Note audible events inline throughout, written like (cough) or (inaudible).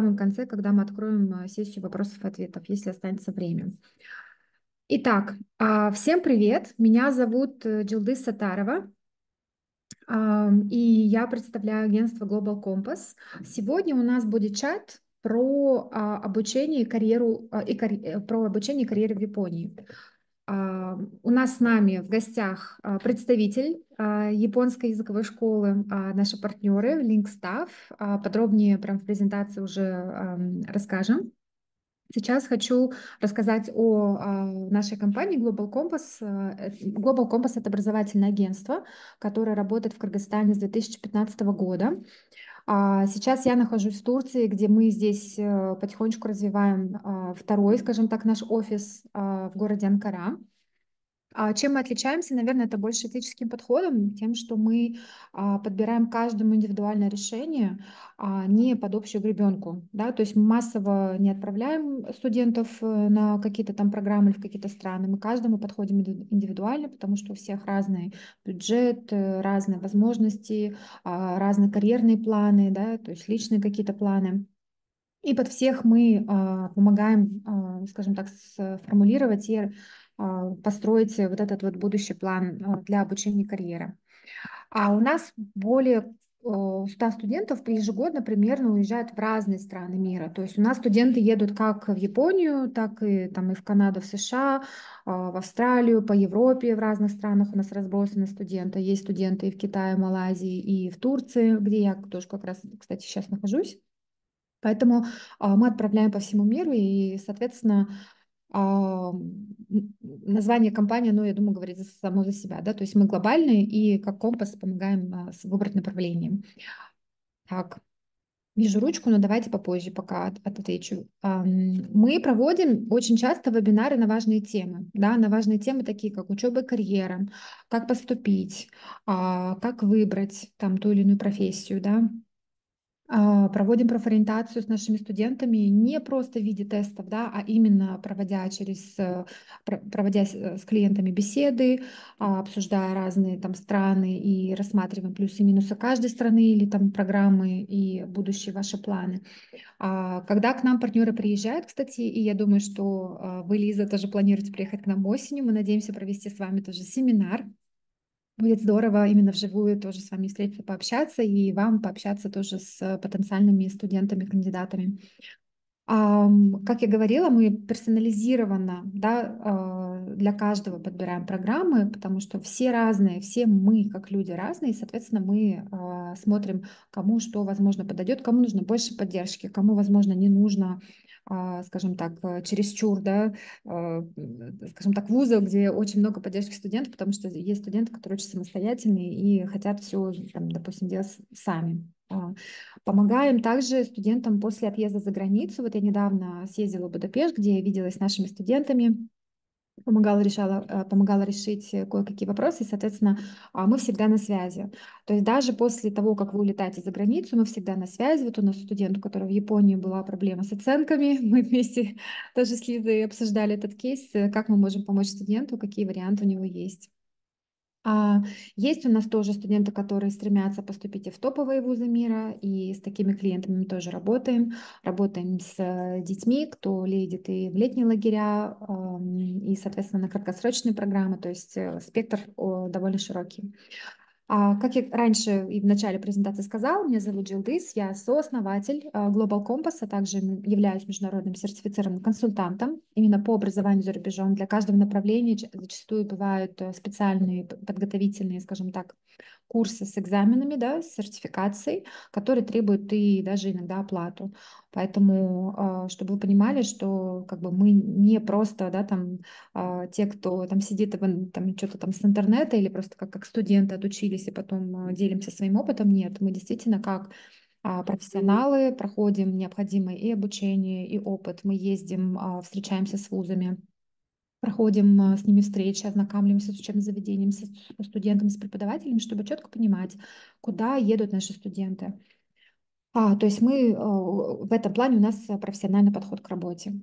самом конце, когда мы откроем сессию вопросов и ответов, если останется время. Итак, всем привет. Меня зовут Джилдыс Сатарова и я представляю агентство Global Compass. Сегодня у нас будет чат про а, обучение и карьеру а, и карь... Э, про обучение и карьеру в Японии. А, у нас с нами в гостях представитель японской языковой школы, наши партнеры Linkstaff. Подробнее прям в презентации уже расскажем. Сейчас хочу рассказать о, о нашей компании Global Compass. Э, Global Compass — это образовательное агентство, которое работает в Кыргызстане с 2015 года. А сейчас я нахожусь в Турции, где мы здесь э, потихонечку развиваем а, второй, скажем так, наш офис а, в городе Анкара. А чем мы отличаемся? Наверное, это больше этическим подходом, тем, что мы а, подбираем каждому индивидуальное решение, а не под общую гребенку. Да? То есть мы массово не отправляем студентов э, на какие-то там программы или в какие-то страны. Мы каждому подходим индивидуально, потому что у всех разный бюджет, э, разные возможности, разные карьерные планы, да? то есть личные какие-то планы. И под всех мы помогаем, скажем так, сформулировать и а, построить вот этот вот будущий план а, для обучения карьеры. А у нас более 100 студентов ежегодно примерно уезжают в разные страны мира. То есть у нас студенты едут как в Японию, так и, там, и в Канаду, в США, а, в Австралию, по Европе, в разных странах у нас разбросаны студенты. Есть студенты и в Китае, Малайзии, и в Турции, где я тоже как раз, кстати, сейчас нахожусь. Поэтому мы отправляем по всему миру, и, соответственно, а, название компании, ну, я думаю, говорит само за себя, да, то есть мы глобальные и как компас помогаем а, выбрать направление. Так, вижу ручку, но давайте попозже пока от, отвечу. Мы проводим очень часто вебинары на важные темы, да, на важные темы такие, как учеба и карьера, как поступить, а, как выбрать там ту или иную профессию, да, а, проводим профориентацию с нашими студентами не просто в виде тестов, да, а именно проводя через, э, проводя э, с клиентами беседы, а, обсуждая разные там страны и рассматриваем плюсы и минусы каждой страны или там программы и будущие ваши планы. А, когда к нам партнеры приезжают, кстати, и я думаю, что вы, Лиза, тоже планируете приехать к нам осенью, мы надеемся провести с вами тоже семинар Будет здорово именно вживую тоже с вами встретиться, пообщаться и вам пообщаться тоже с потенциальными студентами, кандидатами. Как я говорила, мы персонализированно да, а, для каждого подбираем программы, потому что все разные, все мы как люди разные, и, соответственно, мы а, смотрим, кому что, возможно, подойдет, кому нужно больше поддержки, кому, возможно, не нужно скажем так, э, чересчур, да, а, скажем так, вузы, где очень много поддержки студентов, потому что есть студенты, которые очень самостоятельные и хотят все, там, допустим, делать сами. А, помогаем также студентам после отъезда за границу. Вот я недавно съездила в Будапешт, где я виделась с нашими студентами, помогала, решала, э, помогала решить э, кое-какие вопросы, и, соответственно, а, мы всегда на связи. То есть даже после того, как вы улетаете за границу, мы всегда на связи. Вот у нас студент, у которого в Японии была проблема с оценками, (laughs) мы вместе тоже с Лизой обсуждали этот кейс, э, как мы можем помочь студенту, какие варианты у него есть. А, есть у нас тоже студенты, которые стремятся поступить и в топовые вузы мира, и с такими клиентами мы тоже работаем. Работаем с э, детьми, кто едет и в летние лагеря, и, соответственно, на краткосрочные программы, то есть э, спектр довольно широкий. А, как я раньше и в начале презентации сказала, меня зовут Джилдыс, я сооснователь а, Global Compass, а также являюсь международным сертифицированным консультантом именно по образованию за рубежом. Для каждого направления зачастую бывают э, специальные подготовительные, скажем так, курсы с экзаменами, да, с сертификацией, которые требуют и даже иногда оплату. Поэтому, а, чтобы вы понимали, что как бы мы не просто, да, там, а, те, кто там сидит там что-то там с интернета или просто как, как студенты отучились и потом а, делимся своим опытом, нет, мы действительно как профессионалы проходим необходимое и обучение, и опыт. Мы ездим, встречаемся с вузами, проходим с ними встречи, ознакомливаемся с учебным заведением, со студентами, с преподавателями, чтобы четко понимать, куда едут наши студенты. А, то есть мы в этом плане у нас профессиональный подход к работе.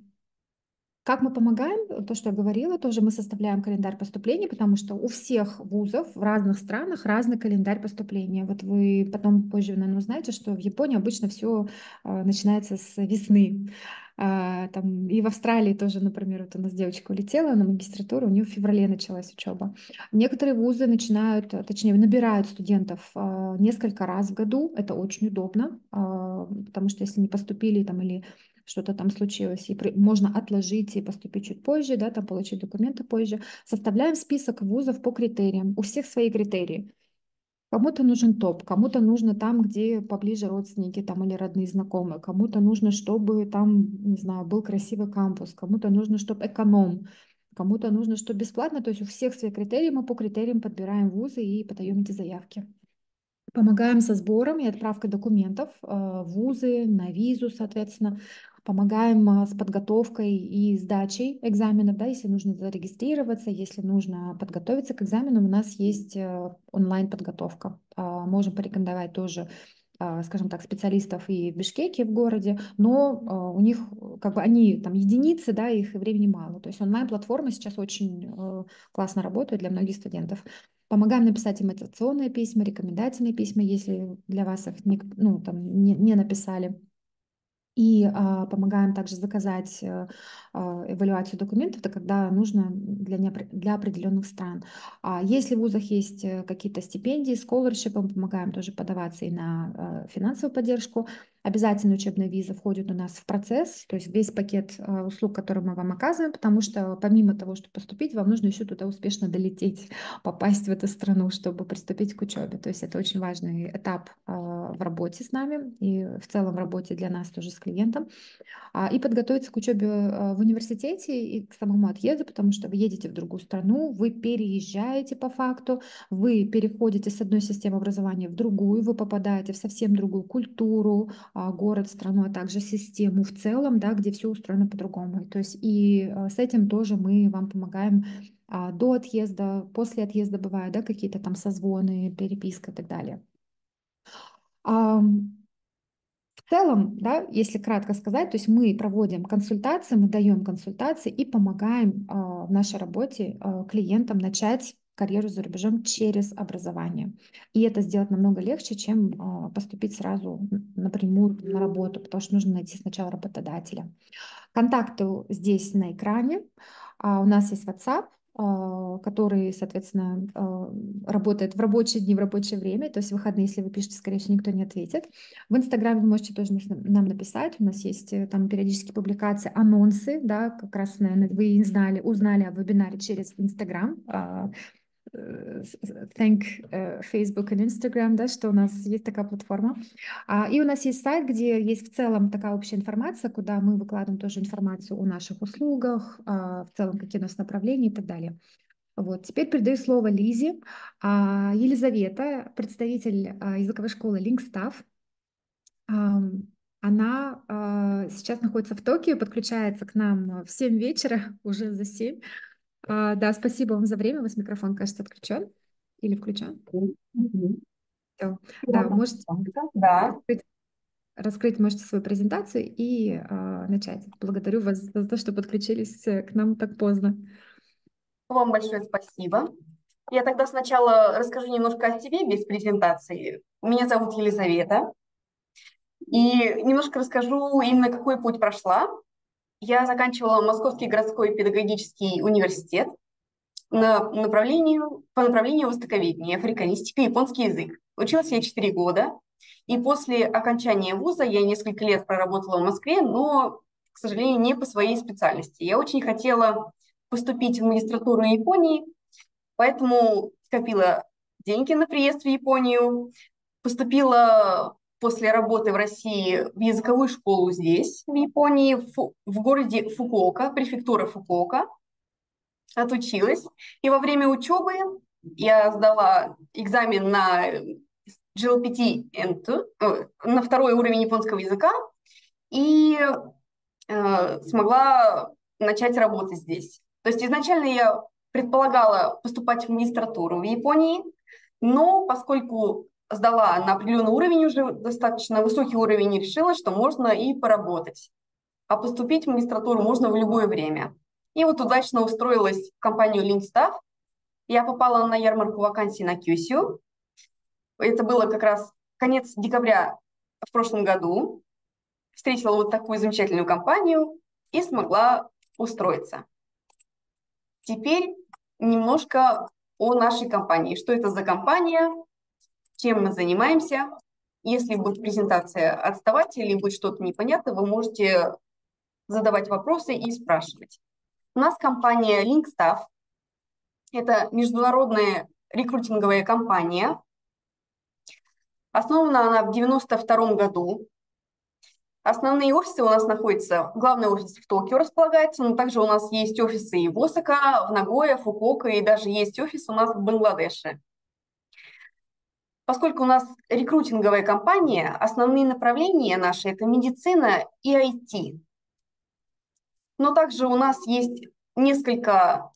Как мы помогаем? То, что я говорила, тоже мы составляем календарь поступления, потому что у всех вузов в разных странах разный календарь поступления. Вот вы потом позже, наверное, узнаете, что в Японии обычно все а, начинается с весны. А, там, и в Австралии тоже, например, вот у нас девочка улетела на магистратуру, у нее в феврале началась учеба. Некоторые вузы начинают, а, точнее, набирают студентов несколько раз в году. Это очень удобно, потому что если не поступили там или что-то там случилось, и при, можно отложить и поступить чуть позже, да, там получить документы позже. Составляем список вузов по критериям. У всех свои критерии. Кому-то нужен топ, кому-то нужно там, где поближе родственники там или родные знакомые, кому-то нужно, чтобы там, не знаю, был красивый кампус, кому-то нужно, чтобы эконом, кому-то нужно, чтобы бесплатно. То есть у всех свои критерии, мы по критериям подбираем вузы и подаем эти заявки. Помогаем со сбором и отправкой документов э, вузы, на визу, соответственно. Помогаем а, с подготовкой и сдачей экзаменов, да, если нужно зарегистрироваться, если нужно подготовиться к экзаменам, у нас есть э, онлайн-подготовка. А, можем порекомендовать тоже а, скажем так, специалистов и в Бишкеке в городе, но у них как бы они там единицы, да, их времени мало. То есть онлайн-платформа сейчас очень э, классно работает для многих студентов. Помогаем написать мотивационные письма, рекомендательные письма, если для вас их не, ну, там, не, не написали и а, помогаем также заказать а, эвалюацию документов, это когда нужно для, неопр- для определенных стран. А если в вузах есть э, какие-то стипендии, scholarship, мы помогаем тоже подаваться и на а, финансовую поддержку. Обязательно учебная виза входит у нас в процесс, то есть весь пакет а, услуг, который мы вам оказываем, потому что помимо того, чтобы поступить, вам нужно еще туда успешно долететь, (laughs) попасть в эту страну, чтобы приступить к учебе. То есть это очень важный этап а, в работе с нами и в целом в работе для нас тоже с клиентом. А, и подготовиться к учебе в университете и к самому отъезду, потому что вы едете в другую страну, вы переезжаете по факту, вы переходите с одной системы образования в другую, вы попадаете в совсем другую культуру, город, страну, а также систему в целом, да, где все устроено по-другому. То есть и а, с этим тоже мы вам помогаем а, до отъезда, после отъезда бывают да, какие-то там созвоны, переписка и так далее. В целом, да, если кратко сказать, то есть мы проводим консультации, мы даем консультации и помогаем в нашей работе клиентам начать карьеру за рубежом через образование. И это сделать намного легче, чем а, поступить сразу напрямую на работу, потому что нужно найти сначала работодателя. Контакты здесь на экране. А, у нас есть WhatsApp, а, который, соответственно, работает в рабочие дни, в рабочее время, то есть в выходные, если вы пишете, скорее всего, никто не ответит. В Инстаграме вы можете тоже нам написать, у нас есть э, там периодически публикации, анонсы, да, как раз, наверное, вы знали, узнали о вебинаре через Инстаграм, thank э, Facebook и Instagram, да, что у нас есть такая платформа. А, и у нас есть сайт, где есть в целом такая общая информация, куда мы выкладываем тоже информацию о наших услугах, а, в целом какие у нас направления и так далее. Вот. Теперь передаю слово Лизе. А, Елизавета, представитель языковой школы Linkstaff. Она сейчас находится в Токио, подключается к нам в 7 вечера, (laughs) уже за 7. А, да, спасибо вам за время. У вас микрофон, кажется, отключен или включен? Mm-hmm. Все. Да, да, можете да. Раскрыть, раскрыть можете свою презентацию и а, начать. Благодарю вас за то, что подключились э, к нам так поздно. Вам большое спасибо. Я тогда сначала расскажу немножко о себе без презентации. Меня зовут Елизавета. И немножко расскажу именно, какой путь прошла я заканчивала Московский городской педагогический университет на направлению, по направлению востоковедения, африканистика японский язык. Училась я 4 года, и после окончания вуза я несколько лет проработала в Москве, но, к сожалению, не по своей специальности. Я очень хотела поступить в магистратуру Японии, поэтому скопила деньги на приезд в Японию, поступила после работы в России в языковую школу здесь, в Японии, в, в городе Фукуока, префектура Фукуока. Отучилась. И во время учебы я сдала экзамен на GLPT N2, э, на второй уровень японского языка и э, смогла начать работать здесь. То есть изначально я предполагала поступать в магистратуру в Японии, но поскольку сдала на определенный уровень, уже достаточно высокий уровень, и решила, что можно и поработать. а поступить в магистратуру можно в любое время. И вот удачно устроилась в компанию Linkstaff. Я попала на ярмарку вакансий на QSU. Это было как раз конец декабря в прошлом году. Встретила вот такую замечательную компанию и смогла устроиться. Теперь немножко о нашей компании. Что это за компания, чем мы занимаемся. Если будет презентация отставать или будет что-то непонятно, вы можете задавать вопросы и спрашивать. У нас компания Linkstaff. Это международная рекрутинговая компания. Основана она в 92 году. Основные офисы у нас находятся, главный офис в Токио располагается, но также у нас есть офисы и в Осака, в Нагое, Фукуока, и даже есть офис у нас в Бангладеше. Поскольку у нас рекрутинговая компания, основные направления наши – это медицина и IT. Но также у нас есть несколько,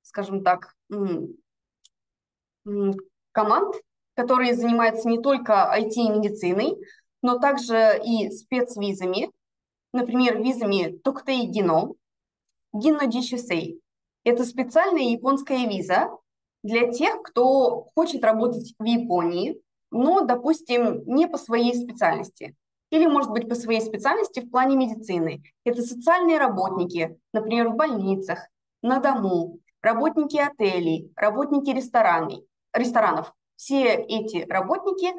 скажем так, команд, которые занимаются не только IT и медициной, но также и спецвизами, например, визами Токутей Гино, Гино Дишисей. Это специальная японская виза для тех, кто хочет работать в Японии, но, допустим, не по своей специальности. Или, может быть, по своей специальности в плане медицины. Это социальные работники, например, в больницах, на дому, работники отелей, работники ресторанов. ресторанов. Все эти работники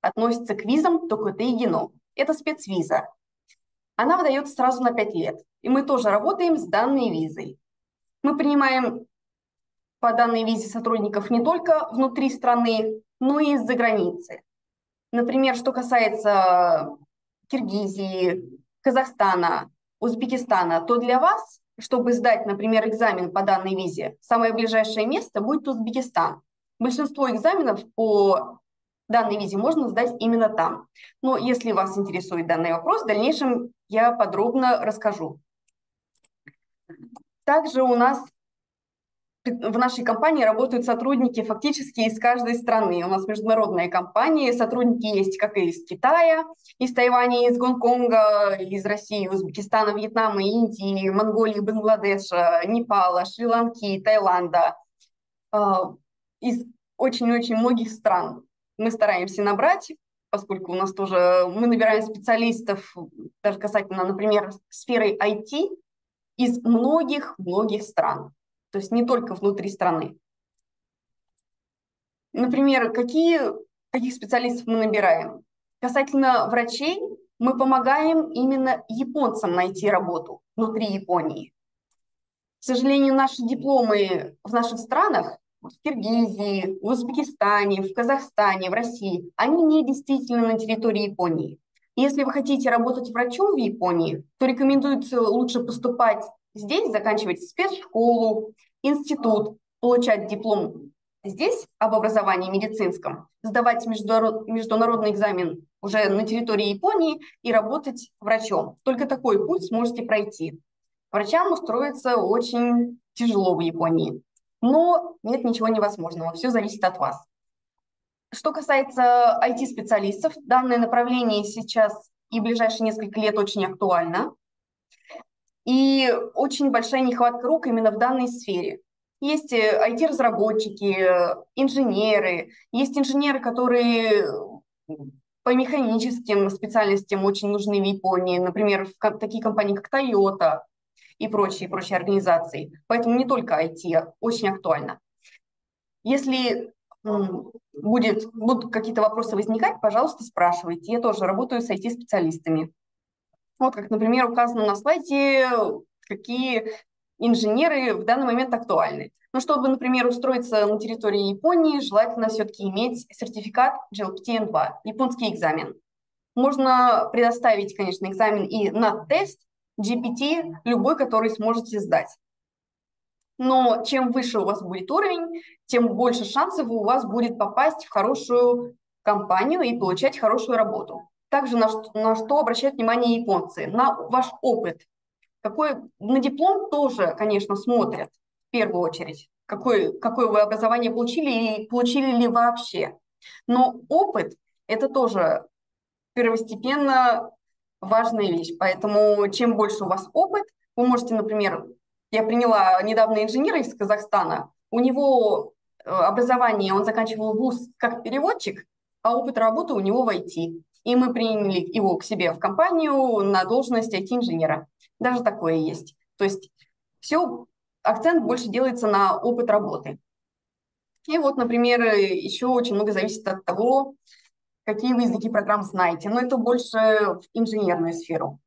относится к визам ТОКТ и ГИНО. Это спецвиза. Она выдается сразу на 5 лет. И мы тоже работаем с данной визой. Мы принимаем по данной визе сотрудников не только внутри страны, но и из-за границы. Например, что касается Киргизии, Казахстана, Узбекистана, то для вас, чтобы сдать, например, экзамен по данной визе, самое ближайшее место будет Узбекистан. Большинство экзаменов по данной визе можно сдать именно там. Но если вас интересует данный вопрос, в дальнейшем я подробно расскажу. Также у нас в нашей компании работают сотрудники фактически из каждой страны. У нас международная компания, сотрудники есть как и из Китая, из Тайваня, из Гонконга, из России, Узбекистана, Вьетнама, Индии, Монголии, Бангладеша, Непала, Шри-Ланки, Таиланда, а, из очень-очень многих стран мы стараемся набрать, поскольку у нас тоже мы набираем специалистов, даже касательно, например, сферы IT из многих-многих стран, то есть не только внутри страны. Например, какие, каких специалистов мы набираем? Касательно врачей, мы помогаем именно японцам найти работу внутри Японии. К сожалению, наши дипломы в наших странах в Киргизии, в Узбекистане, в Казахстане, в России, они не действительно на территории Японии. Если вы хотите работать врачом в Японии, то рекомендуется лучше поступать здесь, заканчивать спецшколу, институт, получать диплом здесь об образовании медицинском, сдавать международный экзамен уже на территории Японии и работать врачом. Только такой путь сможете пройти. Врачам устроиться очень тяжело в Японии. Но нет ничего невозможного, все зависит от вас. Что касается IT-специалистов, данное направление сейчас и в ближайшие несколько лет очень актуально. И очень большая нехватка рук именно в данной сфере. Есть IT-разработчики, э, инженеры, есть инженеры, которые по механическим специальностям очень нужны в Японии, например, в такие компании, как Toyota, и прочие, прочие организации. Поэтому не только IT очень актуально. Если будет, будут какие-то вопросы возникать, пожалуйста, спрашивайте. Я тоже работаю с IT-специалистами. Вот как, например, указано на слайде, какие инженеры в данный момент актуальны. Но чтобы, например, устроиться на территории Японии, желательно все-таки иметь сертификат GLPTN2, японский экзамен. Можно предоставить, конечно, экзамен и на тест, GPT любой, который сможете сдать. Но чем выше у вас будет уровень, тем больше шансов у вас будет попасть в хорошую компанию и получать хорошую работу. Также на что, на что обращают внимание японцы? На ваш опыт. Какой, на диплом тоже, конечно, смотрят в первую очередь, какое, какое вы образование получили и получили ли вообще. Но опыт – это тоже первостепенно важная вещь. Поэтому чем больше у вас опыт, вы можете, например, я приняла недавно инженера из Казахстана, у него э, образование, он заканчивал вуз как переводчик, а опыт работы у него в IT. И мы приняли его к себе в компанию на должность IT-инженера. Даже такое есть. То есть все, акцент больше делается на опыт работы. И вот, например, еще очень много зависит от того, какие вы языки программ знаете. Но это больше в инженерную сферу.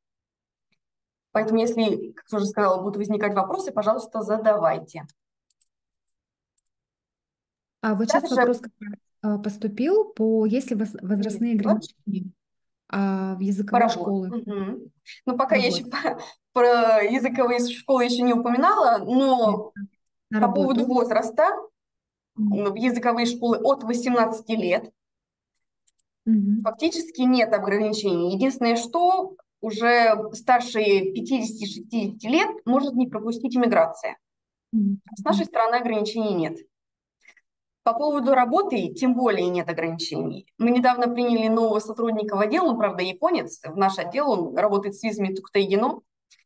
Поэтому, если, как я уже сказала, будут возникать вопросы, пожалуйста, задавайте. А вот сейчас вопрос а, поступил по, есть ли возрастные ограничения а, в языковой школе? Угу. Ну, пока я еще (laughs) про языковые школы еще не упоминала, но На по поводу возраста, в языковые школы от 18 лет угу. фактически нет ограничений. Единственное, что уже старше 50-60 лет может не пропустить иммиграция. Угу. С нашей стороны ограничений нет. По поводу работы тем более нет ограничений. Мы недавно приняли нового сотрудника в отдел, он, правда, японец, в наш отдел, он работает с визами Туктайгино,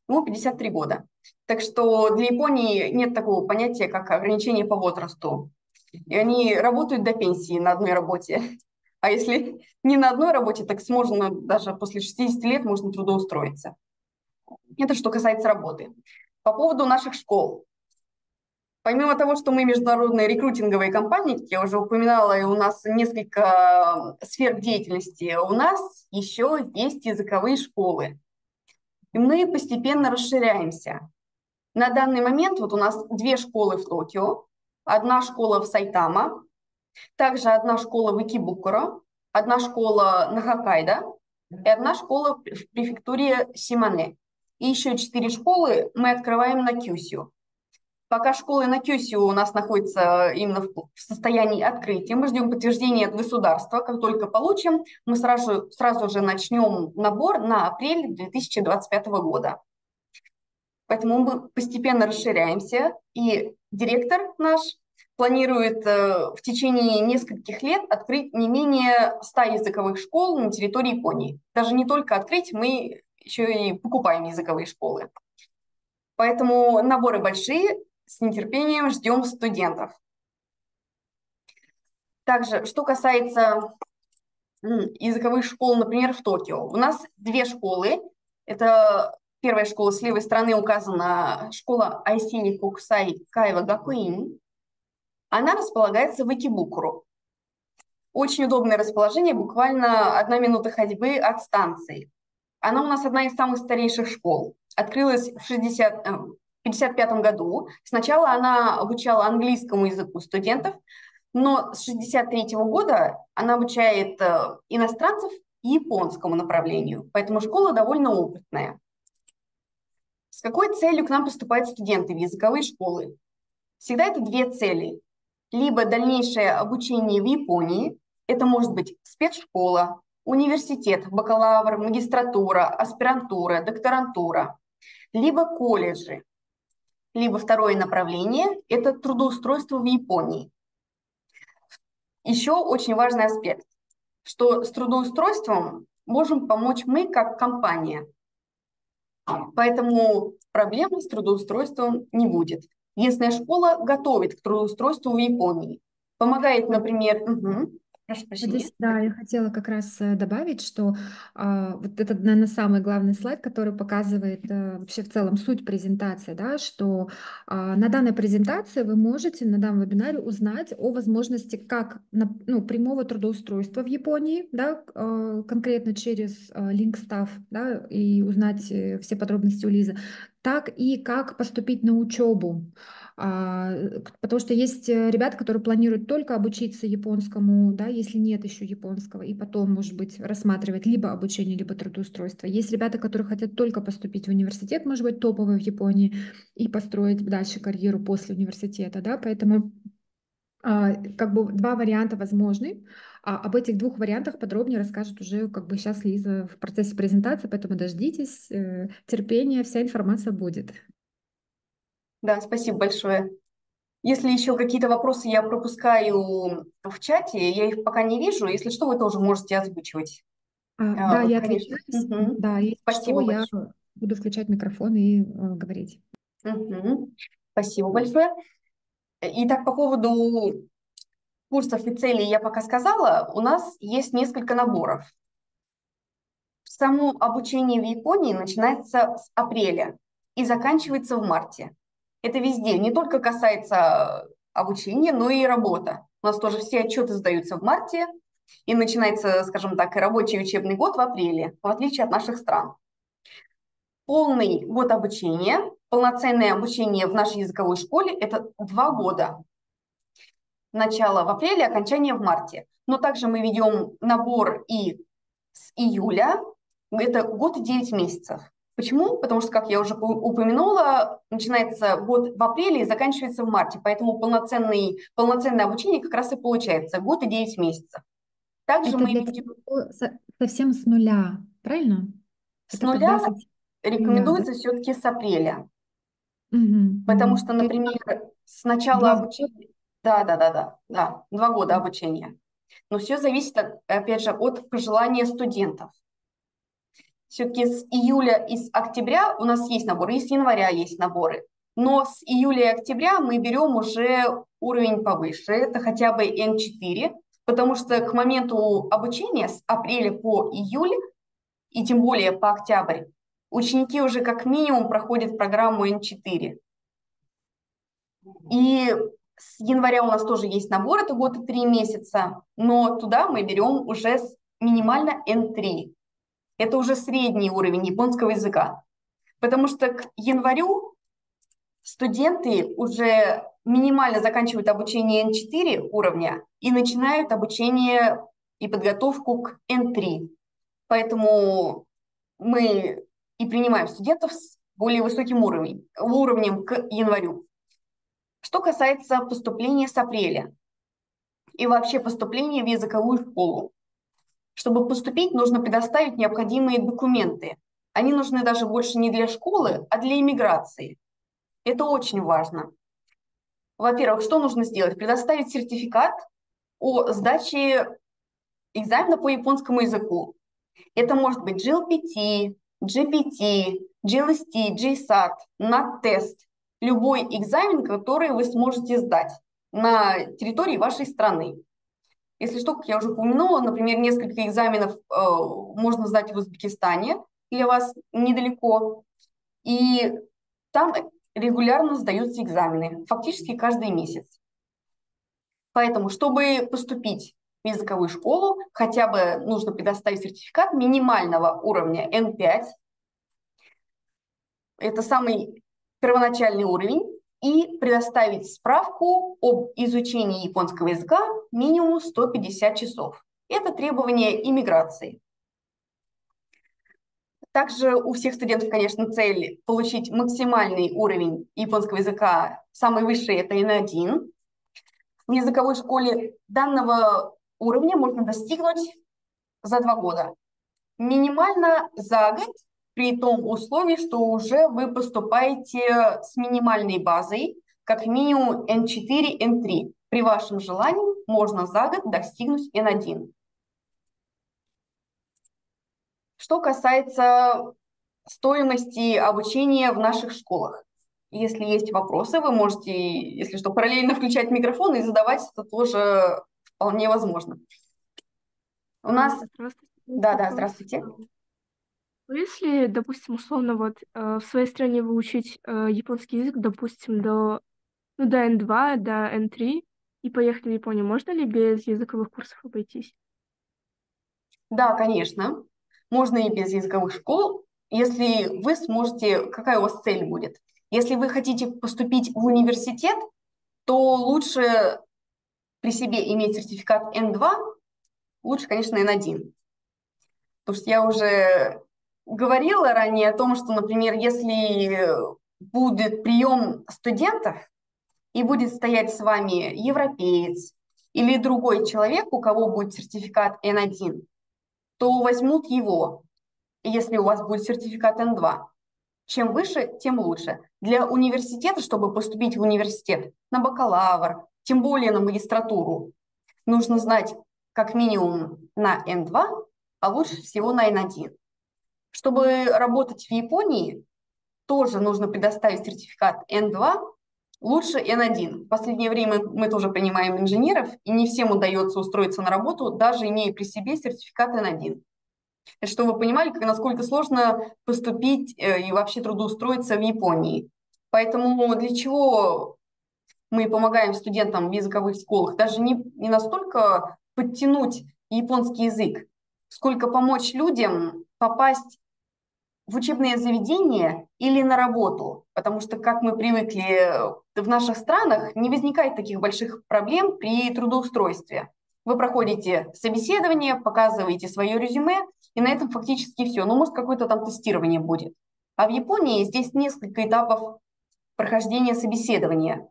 ему 53 года. Так что для Японии нет такого понятия, как ограничение по возрасту. И они работают до пенсии на одной работе. (laughs) А если не на одной работе, так можно даже после 60 лет можно трудоустроиться. Это что касается работы. По поводу наших школ. Помимо того, что мы международная рекрутинговая компания, как я уже упоминала, и у нас несколько сфер деятельности, у нас еще есть языковые школы. И мы постепенно расширяемся. На данный момент вот у нас две школы в Токио, одна школа в Сайтама, также одна школа в Икибукуро, одна школа на Хоккайдо и одна школа в префектуре Симане. И еще четыре школы мы открываем на Кюсю. Пока школы на Кюсе у нас находятся именно в состоянии открытия, мы ждем подтверждения от государства. Как только получим, мы сразу, сразу же начнем набор на апрель 2025 года. Поэтому мы постепенно расширяемся, и директор наш планирует э, в течение нескольких лет открыть не менее 100 языковых школ на территории Японии. Даже не только открыть, мы еще и покупаем языковые школы. Поэтому наборы большие, с нетерпением ждем студентов. Также, что касается языковых школ, например, в Токио. У нас две школы. Это первая школа с левой стороны указана школа Айсини Куксай Кайва Гакуин. Она располагается в Икибукуру. Очень удобное расположение, буквально одна минута ходьбы от станции. Она у нас одна из самых старейших школ. Открылась в 60, 1955 году. Сначала она обучала английскому языку студентов, но с 1963 года она обучает э, иностранцев японскому направлению, поэтому школа довольно опытная. С какой целью к нам поступают студенты в языковые школы? Всегда это две цели. Либо дальнейшее обучение в Японии, это может быть спецшкола, университет, бакалавр, магистратура, аспирантура, докторантура, либо колледжи, либо второе направление – это трудоустройство в Японии. Еще очень важный аспект, что с трудоустройством можем помочь мы как компания. Поэтому проблем с трудоустройством не будет. Местная школа готовит к трудоустройству в Японии. Помогает, например, угу. Прошу прощения. Здесь, да, я хотела как раз э, добавить, что а, вот это, наверное, самый главный слайд, который показывает а, вообще в целом суть презентации, да, что а, на данной презентации вы можете на данном вебинаре узнать о возможности как на, ну, прямого трудоустройства в Японии, да, а, конкретно через а, Linkstaff, да, и узнать все подробности у Лизы, так и как поступить на учебу. А, потому что есть э, ребята, которые планируют только обучиться японскому, да, если нет еще японского, и потом, может быть, рассматривать либо обучение, либо трудоустройство. Есть ребята, которые хотят только поступить в университет, может быть, топовый в Японии, и построить дальше карьеру после университета, да, поэтому а, как бы два варианта возможны. А об этих двух вариантах подробнее расскажет уже как бы сейчас Лиза в процессе презентации, поэтому дождитесь, э, терпения, вся информация будет. Да, спасибо большое. Если еще какие-то вопросы я пропускаю в чате, я их пока не вижу. Если что, вы тоже можете озвучивать. А, да, А, я Конечно. отвечаю. Да, если что, Спасибо я большое. буду включать микрофон и э, говорить. Мгм. Спасибо большое. Итак, по поводу курсов и целей я пока сказала. У нас есть несколько наборов. Само обучение в Японии начинается с апреля и заканчивается в марте. Это везде, не только касается обучения, но и работа. У нас тоже все отчеты сдаются в марте, и начинается, скажем так, рабочий учебный год в апреле, в отличие от наших стран. Полный год обучения, полноценное обучение в нашей языковой школе – это два года. Начало в апреле, окончание в марте. Но также мы ведем набор и с июля, это год и 9 месяцев. Почему? Потому что, как я уже упомянула, начинается год в апреле и заканчивается в марте, поэтому полноценный, полноценное обучение как раз и получается год и 9 месяцев. Также Это мы со- совсем с нуля, правильно? с Это когда нуля, с нуля, да? рекомендуется все-таки с апреля. Мгм, Потому мгм. что, например, с начала два обучения... Да, да, да, да, да, два года обучения. Но все зависит, от- опять же, от пожелания студентов. Все-таки с июля и с октября у нас есть наборы, и с января есть наборы. Но с июля и октября мы берем уже уровень повыше, это хотя бы N4, потому что к моменту обучения с апреля по июль и тем более по октябрь ученики уже как минимум проходят программу N4. И с января у нас тоже есть набор, это год и три месяца, но туда мы берем уже с минимально N3. Это уже средний уровень японского языка. Потому что к январю студенты уже минимально заканчивают обучение N4 уровня и начинают обучение и подготовку к N3. Поэтому мы и принимаем студентов с более высоким уровнем, уровнем к январю. Что касается поступления с апреля и вообще поступления в языковую школу. Чтобы поступить, нужно предоставить необходимые документы. Они нужны даже больше не для школы, а для иммиграции. Это очень важно. Во-первых, что нужно сделать? Предоставить сертификат о сдаче экзамена по японскому языку. Это может быть GLPT, GPT, GLST, GSAT, NAT-тест, любой экзамен, который вы сможете сдать на территории вашей страны. Если что, как я уже упомянула, например, несколько экзаменов э, можно сдать в Узбекистане, для вас недалеко, и там регулярно сдаются экзамены, фактически каждый месяц. Поэтому, чтобы поступить в языковую школу, хотя бы нужно предоставить сертификат минимального уровня N5. Это самый первоначальный уровень. И предоставить справку об изучении японского языка минимум 150 часов. Это требование иммиграции. Также у всех студентов, конечно, цель получить максимальный уровень японского языка. Самый высший – это N1. В языковой школе данного уровня можно достигнуть за два года. Минимально за год, при том условии, что уже вы поступаете с минимальной базой, как минимум N4, N3. При вашем желании можно за год достигнуть N1. Что касается стоимости обучения в наших школах. Если есть вопросы, вы можете, если что, параллельно включать микрофон и задавать, это тоже вполне возможно. У нас... Здравствуйте. Да, да, здравствуйте. Ну, Если, допустим, условно, вот э, в своей стране выучить э, японский язык, допустим, до, ну, до N2, до N3, и поехать в Японию, можно ли без языковых курсов обойтись? Да, конечно. Можно и без языковых школ, если вы сможете... Какая у вас цель будет? Если вы хотите поступить в университет, то лучше при себе иметь сертификат N2, лучше, конечно, N1. Потому что я уже говорила ранее о том, что, например, если будет прием студентов и будет стоять с вами европеец или другой человек, у кого будет сертификат N1, то возьмут его, если у вас будет сертификат N2. Чем выше, тем лучше. Для университета, чтобы поступить в университет на бакалавр, тем более на магистратуру, нужно знать как минимум на N2, а лучше всего на N1. Чтобы работать в Японии, тоже нужно предоставить сертификат N2, лучше N1. В последнее время мы тоже принимаем инженеров, и не всем удается устроиться на работу, даже имея при себе сертификат N1. Чтобы вы понимали, как, насколько сложно поступить э, и вообще трудоустроиться в Японии. Поэтому для чего мы помогаем студентам в языковых школах? Даже не, не настолько подтянуть японский язык, сколько помочь людям попасть в учебное заведение или на работу, потому что, как мы привыкли в наших странах, не возникает таких больших проблем при трудоустройстве. Вы проходите собеседование, показываете свое резюме, и на этом фактически все. Ну, может, какое-то там тестирование будет. А в Японии здесь несколько этапов прохождения собеседования.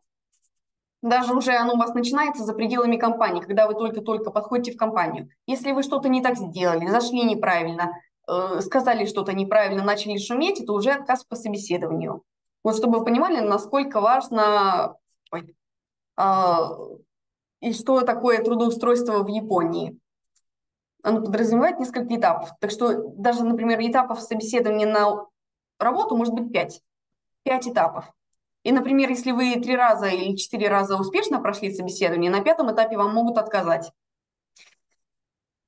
Даже уже оно у вас начинается за пределами компании, когда вы только-только подходите в компанию. Если вы что-то не так сделали, зашли неправильно, э, сказали что-то неправильно, начали шуметь, это уже отказ по собеседованию. Вот чтобы вы понимали, насколько важно ой, э, и что такое трудоустройство в Японии. Оно подразумевает несколько этапов. Так что даже, например, этапов собеседования на работу может быть пять. Пять этапов. И, например, если вы три раза или четыре раза успешно прошли собеседование, на пятом этапе вам могут отказать.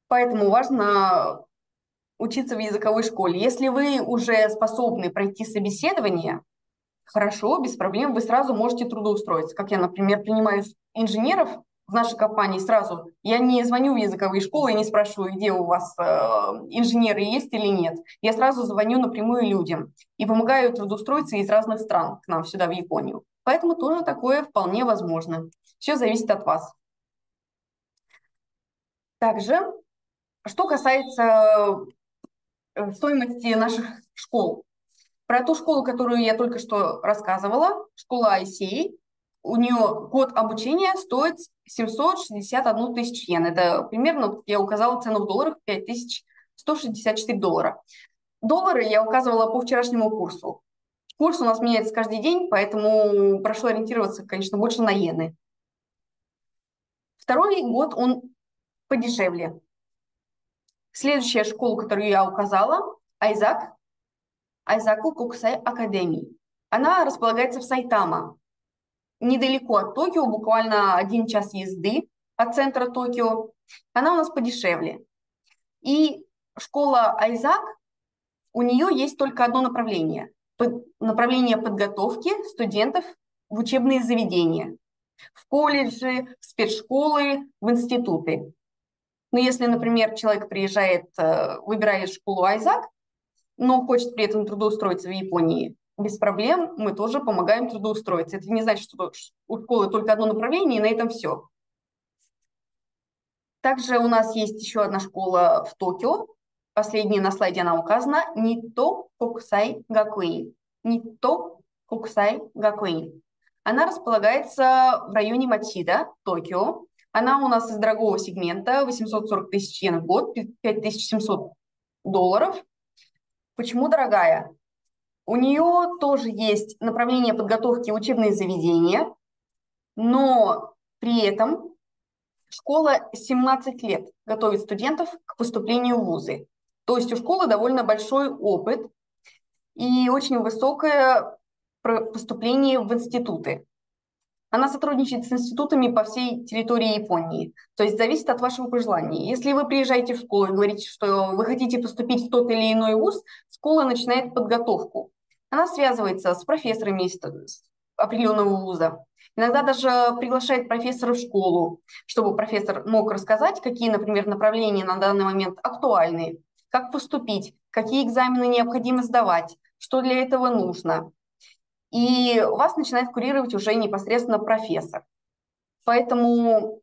Поэтому важно учиться в языковой школе. Если вы уже способны пройти собеседование, хорошо, без проблем, вы сразу можете трудоустроиться. Как я, например, принимаю инженеров в нашей компании сразу. Я не звоню в языковые школы и не спрашиваю, где у вас э, инженеры есть или нет. Я сразу звоню напрямую людям и помогаю трудоустроиться из разных стран к нам сюда, в Японию. Поэтому тоже такое вполне возможно. Все зависит от вас. Также, что касается стоимости наших школ. Про ту школу, которую я только что рассказывала, школа ICA, у нее год обучения стоит 761 тысячу йен. Это примерно, я указала цену в долларах, 5164 доллара. Доллары я указывала по вчерашнему курсу. Курс у нас меняется каждый день, поэтому прошу ориентироваться, конечно, больше на иены. Второй год он подешевле. Следующая школа, которую я указала, Айзак, Айзаку Куксай Академии. Она располагается в Сайтама недалеко от Токио, буквально один час езды от центра Токио. Она у нас подешевле. И школа Айзак, у нее есть только одно направление. Направление подготовки студентов в учебные заведения. В колледжи, в спецшколы, в институты. Но если, например, человек приезжает, э, выбирает школу Айзак, но хочет при этом трудоустроиться в Японии, без проблем, мы тоже помогаем трудоустроиться. Это не значит, что у школы только одно направление, и на этом все. Также у нас есть еще одна школа в Токио. Последняя на слайде она указана. Нито Коксай Гакуин. Нито Коксай Гакуин. Она располагается в районе Мачида, Токио. Она у нас из дорогого сегмента, 840 тысяч йен в год, 5700 долларов. Почему дорогая? У нее тоже есть направление подготовки учебные заведения, но при этом школа 17 лет готовит студентов к поступлению в вузы. То есть у школы довольно большой опыт и очень высокое поступление в институты. Она сотрудничает с институтами по всей территории Японии. То есть зависит от вашего пожелания. Если вы приезжаете в школу и говорите, что вы хотите поступить в тот или иной вуз, школа начинает подготовку. Она связывается с профессорами определенного вуза. Иногда даже приглашает профессора в школу, чтобы профессор мог рассказать, какие, например, направления на данный момент актуальны, как поступить, какие экзамены необходимо сдавать, что для этого нужно. И вас начинает курировать уже непосредственно профессор. Поэтому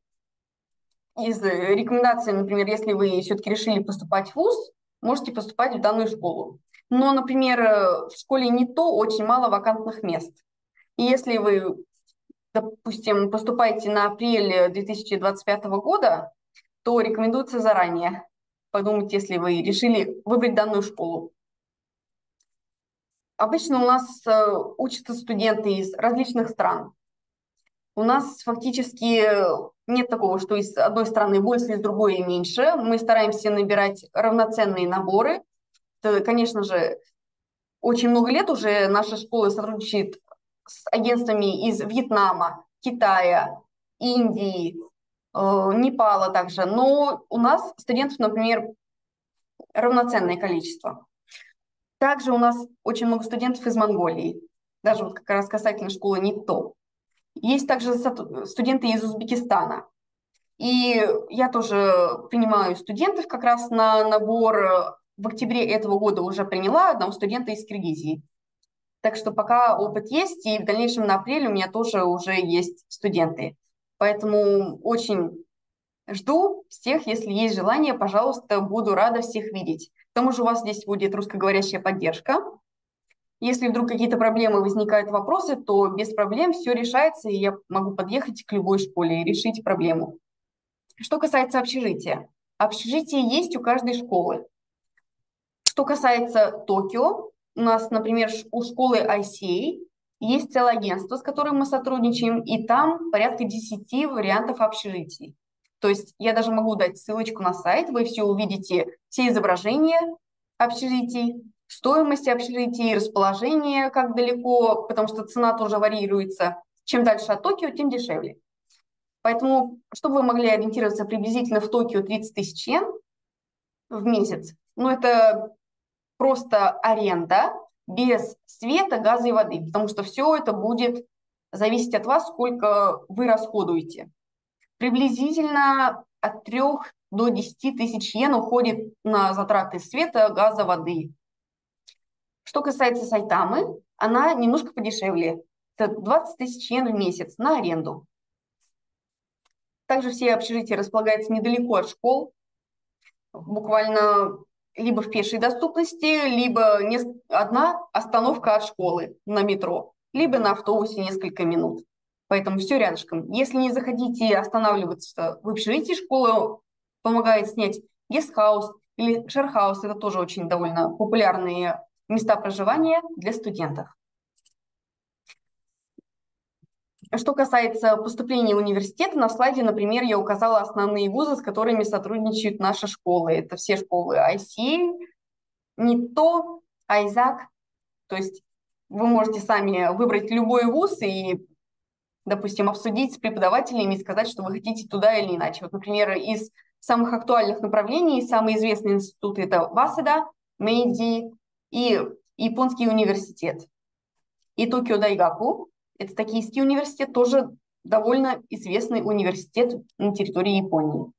из рекомендаций, например, если вы все-таки решили поступать в ВУЗ, можете поступать в данную школу. Но, например, э, в школе не то очень мало вакантных мест. И если вы, допустим, поступаете на апрель 2025 года, то рекомендуется заранее подумать, если вы решили выбрать данную школу. Обычно у нас э, учатся студенты из различных стран. у нас фактически нет такого, что из одной страны больше, из другой меньше. Мы стараемся набирать равноценные наборы. Это, конечно же, очень много лет уже наша школа сотрудничает с агентствами из Вьетнама, Китая, Индии, э, Непала также. Но у нас студентов, например, равноценное количество. Также у нас очень много студентов из Монголии, даже вот как раз касательно школы НИТО. Есть также студенты из Узбекистана. И я тоже принимаю студентов как раз на набор. В октябре этого года уже приняла одного студента из Киргизии. Так что пока опыт есть, и в дальнейшем на апреле у меня тоже уже есть студенты. Поэтому очень жду всех, если есть желание, пожалуйста, буду рада всех видеть. К тому же у вас здесь будет русскоговорящая поддержка. Если вдруг какие-то проблемы возникают, вопросы, то без проблем все решается, и я могу подъехать к любой школе и решить проблему. Что касается общежития. Общежитие есть у каждой школы. Что касается Токио, у нас, например, у школы ICA есть целое агентство, с которым мы сотрудничаем, и там порядка 10 вариантов общежитий. То есть я даже могу дать ссылочку на сайт, вы все увидите, все изображения общежитий, стоимости общежитий, расположение, как далеко, потому что цена тоже варьируется. Чем дальше от Токио, тем дешевле. Поэтому, чтобы вы могли ориентироваться приблизительно в Токио 30 тысяч йен в месяц, ну это просто аренда без света, газа и воды, потому что все это будет зависеть от вас, сколько вы расходуете. Приблизительно от 3 до 10 тысяч йен уходит на затраты света, газа, воды. Что касается Сайтамы, она немножко подешевле. Это 20 тысяч йен в месяц на аренду. Также все общежития располагаются недалеко от школ, буквально либо в пешей доступности, либо одна остановка от школы на метро, либо на автобусе несколько минут. Поэтому все рядышком. Если не захотите останавливаться в общежитии, школа помогает снять гестхаус или шерхаус. Это тоже очень довольно популярные места проживания для студентов. Что касается поступления в университет, на слайде, например, я указала основные вузы, с которыми сотрудничают наши школы. Это все школы ICA, НИТО, Айзак. То есть вы можете сами выбрать любой вуз и, допустим, обсудить с преподавателями и сказать, что вы хотите туда или иначе. Вот, например, из самых актуальных направлений самый известный институт – это ВАСЭДА, Мэйди, и Японский университет. И Токио Дайгаку – это Токийский университет, тоже довольно известный университет на территории Японии.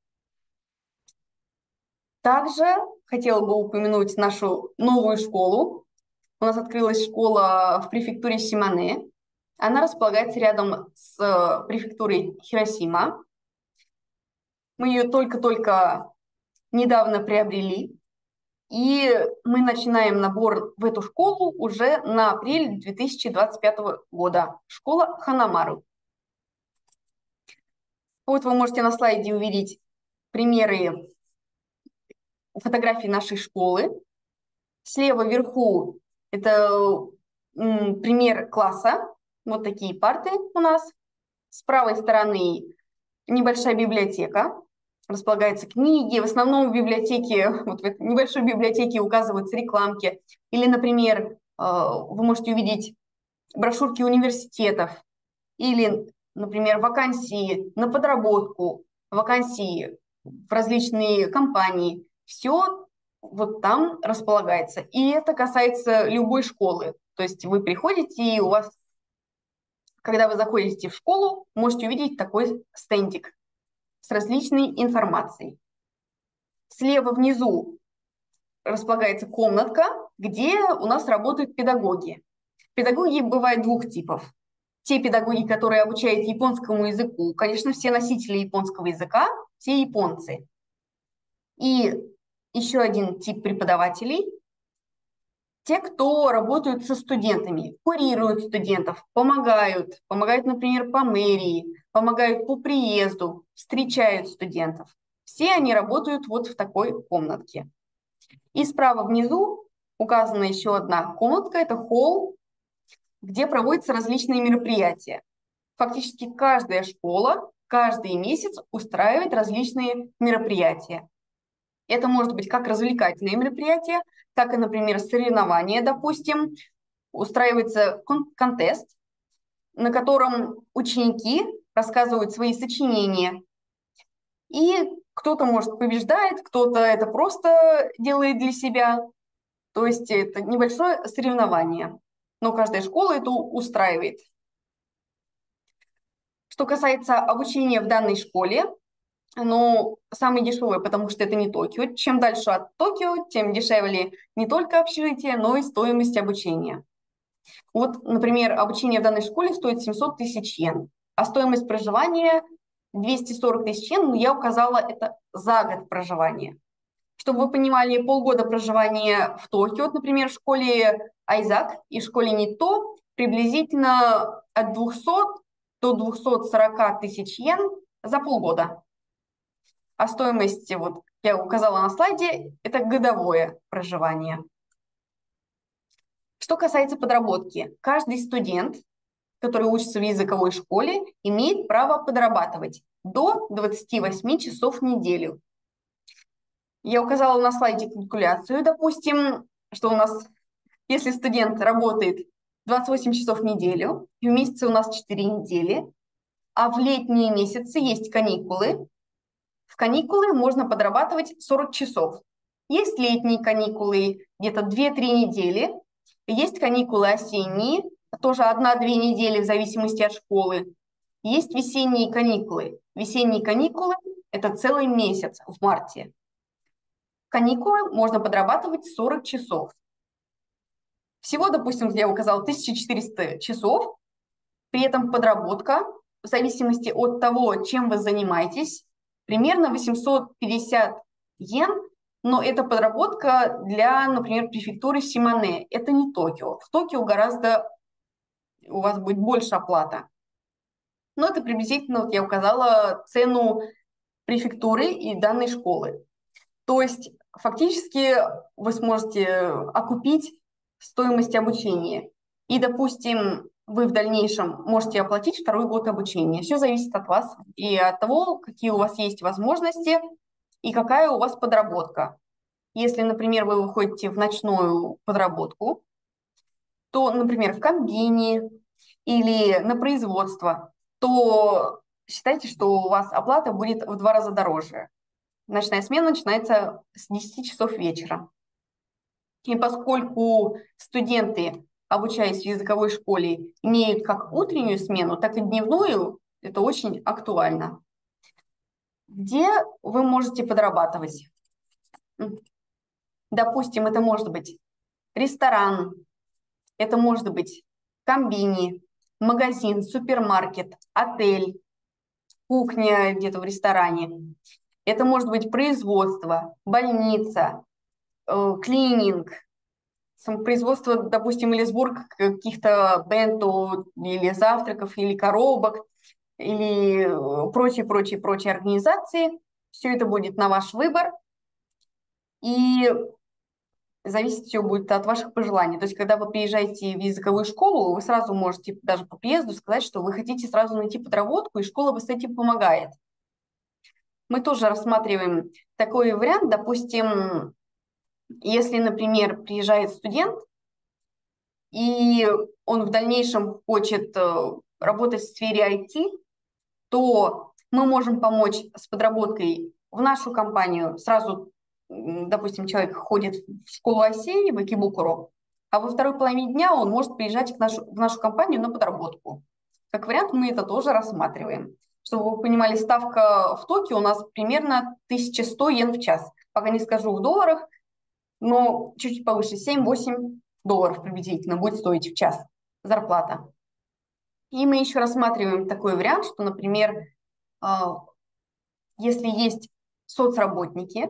Также хотела бы упомянуть нашу новую школу. У нас открылась школа в префектуре Симане. Она располагается рядом с префектурой Хиросима. Мы ее только-только недавно приобрели. И мы начинаем набор в эту школу уже на апрель 2025 года. Школа Ханамару. Вот вы можете на слайде увидеть примеры фотографий нашей школы. Слева вверху это пример класса. Вот такие парты у нас. С правой стороны небольшая библиотека располагаются книги. В основном в библиотеке, (laughs) вот в небольшой библиотеке указываются рекламки. Или, например, э, вы можете увидеть брошюрки университетов или, например, вакансии на подработку, вакансии в различные компании. Все вот там располагается. И это касается любой школы. То есть вы приходите, и у вас, когда вы заходите в школу, можете увидеть такой стендик с различной информацией. Слева внизу располагается комнатка, где у нас работают педагоги. Педагоги бывают двух типов. Те педагоги, которые обучают японскому языку, конечно, все носители японского языка, все японцы. И еще один тип преподавателей – те, кто работают со студентами, курируют студентов, помогают, помогают, например, по мэрии, помогают по приезду, встречают студентов. Все они работают вот в такой комнатке. И справа внизу указана еще одна комнатка, это холл, где проводятся различные мероприятия. фактически каждая школа каждый месяц устраивает различные мероприятия. Это может быть как развлекательные мероприятия, так и, например, соревнования, допустим. Устраивается кон- контест, на котором ученики рассказывают свои сочинения. И кто-то, может, побеждает, кто-то это просто делает для себя. То есть это небольшое соревнование. Но каждая школа это устраивает. Что касается обучения в данной школе, ну, самый дешевый, потому что это не Токио. Чем дальше от Токио, тем дешевле не только общежитие, но и стоимость обучения. Вот, например, обучение в данной школе стоит 700 тысяч йен, а стоимость проживания 240 тысяч йен, ну, я указала это за год проживания. Чтобы вы понимали, полгода проживания в Токио, вот, например, в школе Айзак и в школе НИТО приблизительно от 200 до 240 тысяч йен за полгода. А стоимость, вот я указала на слайде, это годовое проживание. Что касается подработки, каждый студент, который учится в языковой школе, имеет право подрабатывать до 28 часов в неделю. Я указала на слайде калькуляцию, допустим, что у нас, если студент работает 28 часов в неделю, в месяце у нас 4 недели, а в летние месяцы есть каникулы, в каникулы можно подрабатывать 40 часов. Есть летние каникулы где-то 2-3 недели, есть каникулы осенние, тоже 1-2 недели в зависимости от школы. Есть весенние каникулы. Весенние каникулы – это целый месяц в марте. Каникулы можно подрабатывать 40 часов. Всего, допустим, я указала 1400 часов, при этом подработка, в зависимости от того, чем вы занимаетесь, примерно 850 йен, но это подработка для, например, префектуры Симоне. Это не Токио. В Токио гораздо у вас будет больше оплата. Но это приблизительно, вот я указала цену префектуры и данной школы. То есть фактически вы сможете окупить стоимость обучения. И, допустим, вы в дальнейшем можете оплатить второй год обучения. Все зависит от вас и от того, какие у вас есть возможности и какая у вас подработка. Если, например, вы выходите в ночную подработку, то, например, в комбине или на производство, то считайте, что у вас оплата будет в два раза дороже. Ночная смена начинается с 10 часов вечера. И поскольку студенты обучаясь в языковой школе, имеют как утреннюю смену, так и дневную, это очень актуально. Где вы можете подрабатывать? Допустим, это может быть ресторан, это может быть комбини, магазин, супермаркет, отель, кухня где-то в ресторане. Это может быть производство, больница, э, клининг, производство, допустим, или сбор каких-то бенто или завтраков, или коробок, или прочие-прочие-прочие э, организации. Все это будет на ваш выбор. И зависит все будет от ваших пожеланий. То есть, когда вы приезжаете в языковую школу, вы сразу можете даже по приезду сказать, что вы хотите сразу найти подработку, и школа бы с этим помогает. Мы тоже рассматриваем такой вариант, допустим, если, например, приезжает студент, и он в дальнейшем хочет э, работать в сфере IT, то мы можем помочь с подработкой в нашу компанию. Сразу, допустим, человек ходит в школу Осей в Экибукуро, а во второй половине дня он может приезжать в нашу, в нашу компанию на подработку. Как вариант мы это тоже рассматриваем. Чтобы вы понимали, ставка в Токио у нас примерно 1100 йен в час. Пока не скажу в долларах, но чуть-чуть повыше, 7-8 долларов приблизительно будет стоить в час зарплата. И мы еще рассматриваем такой вариант, что, например, а, если есть соцработники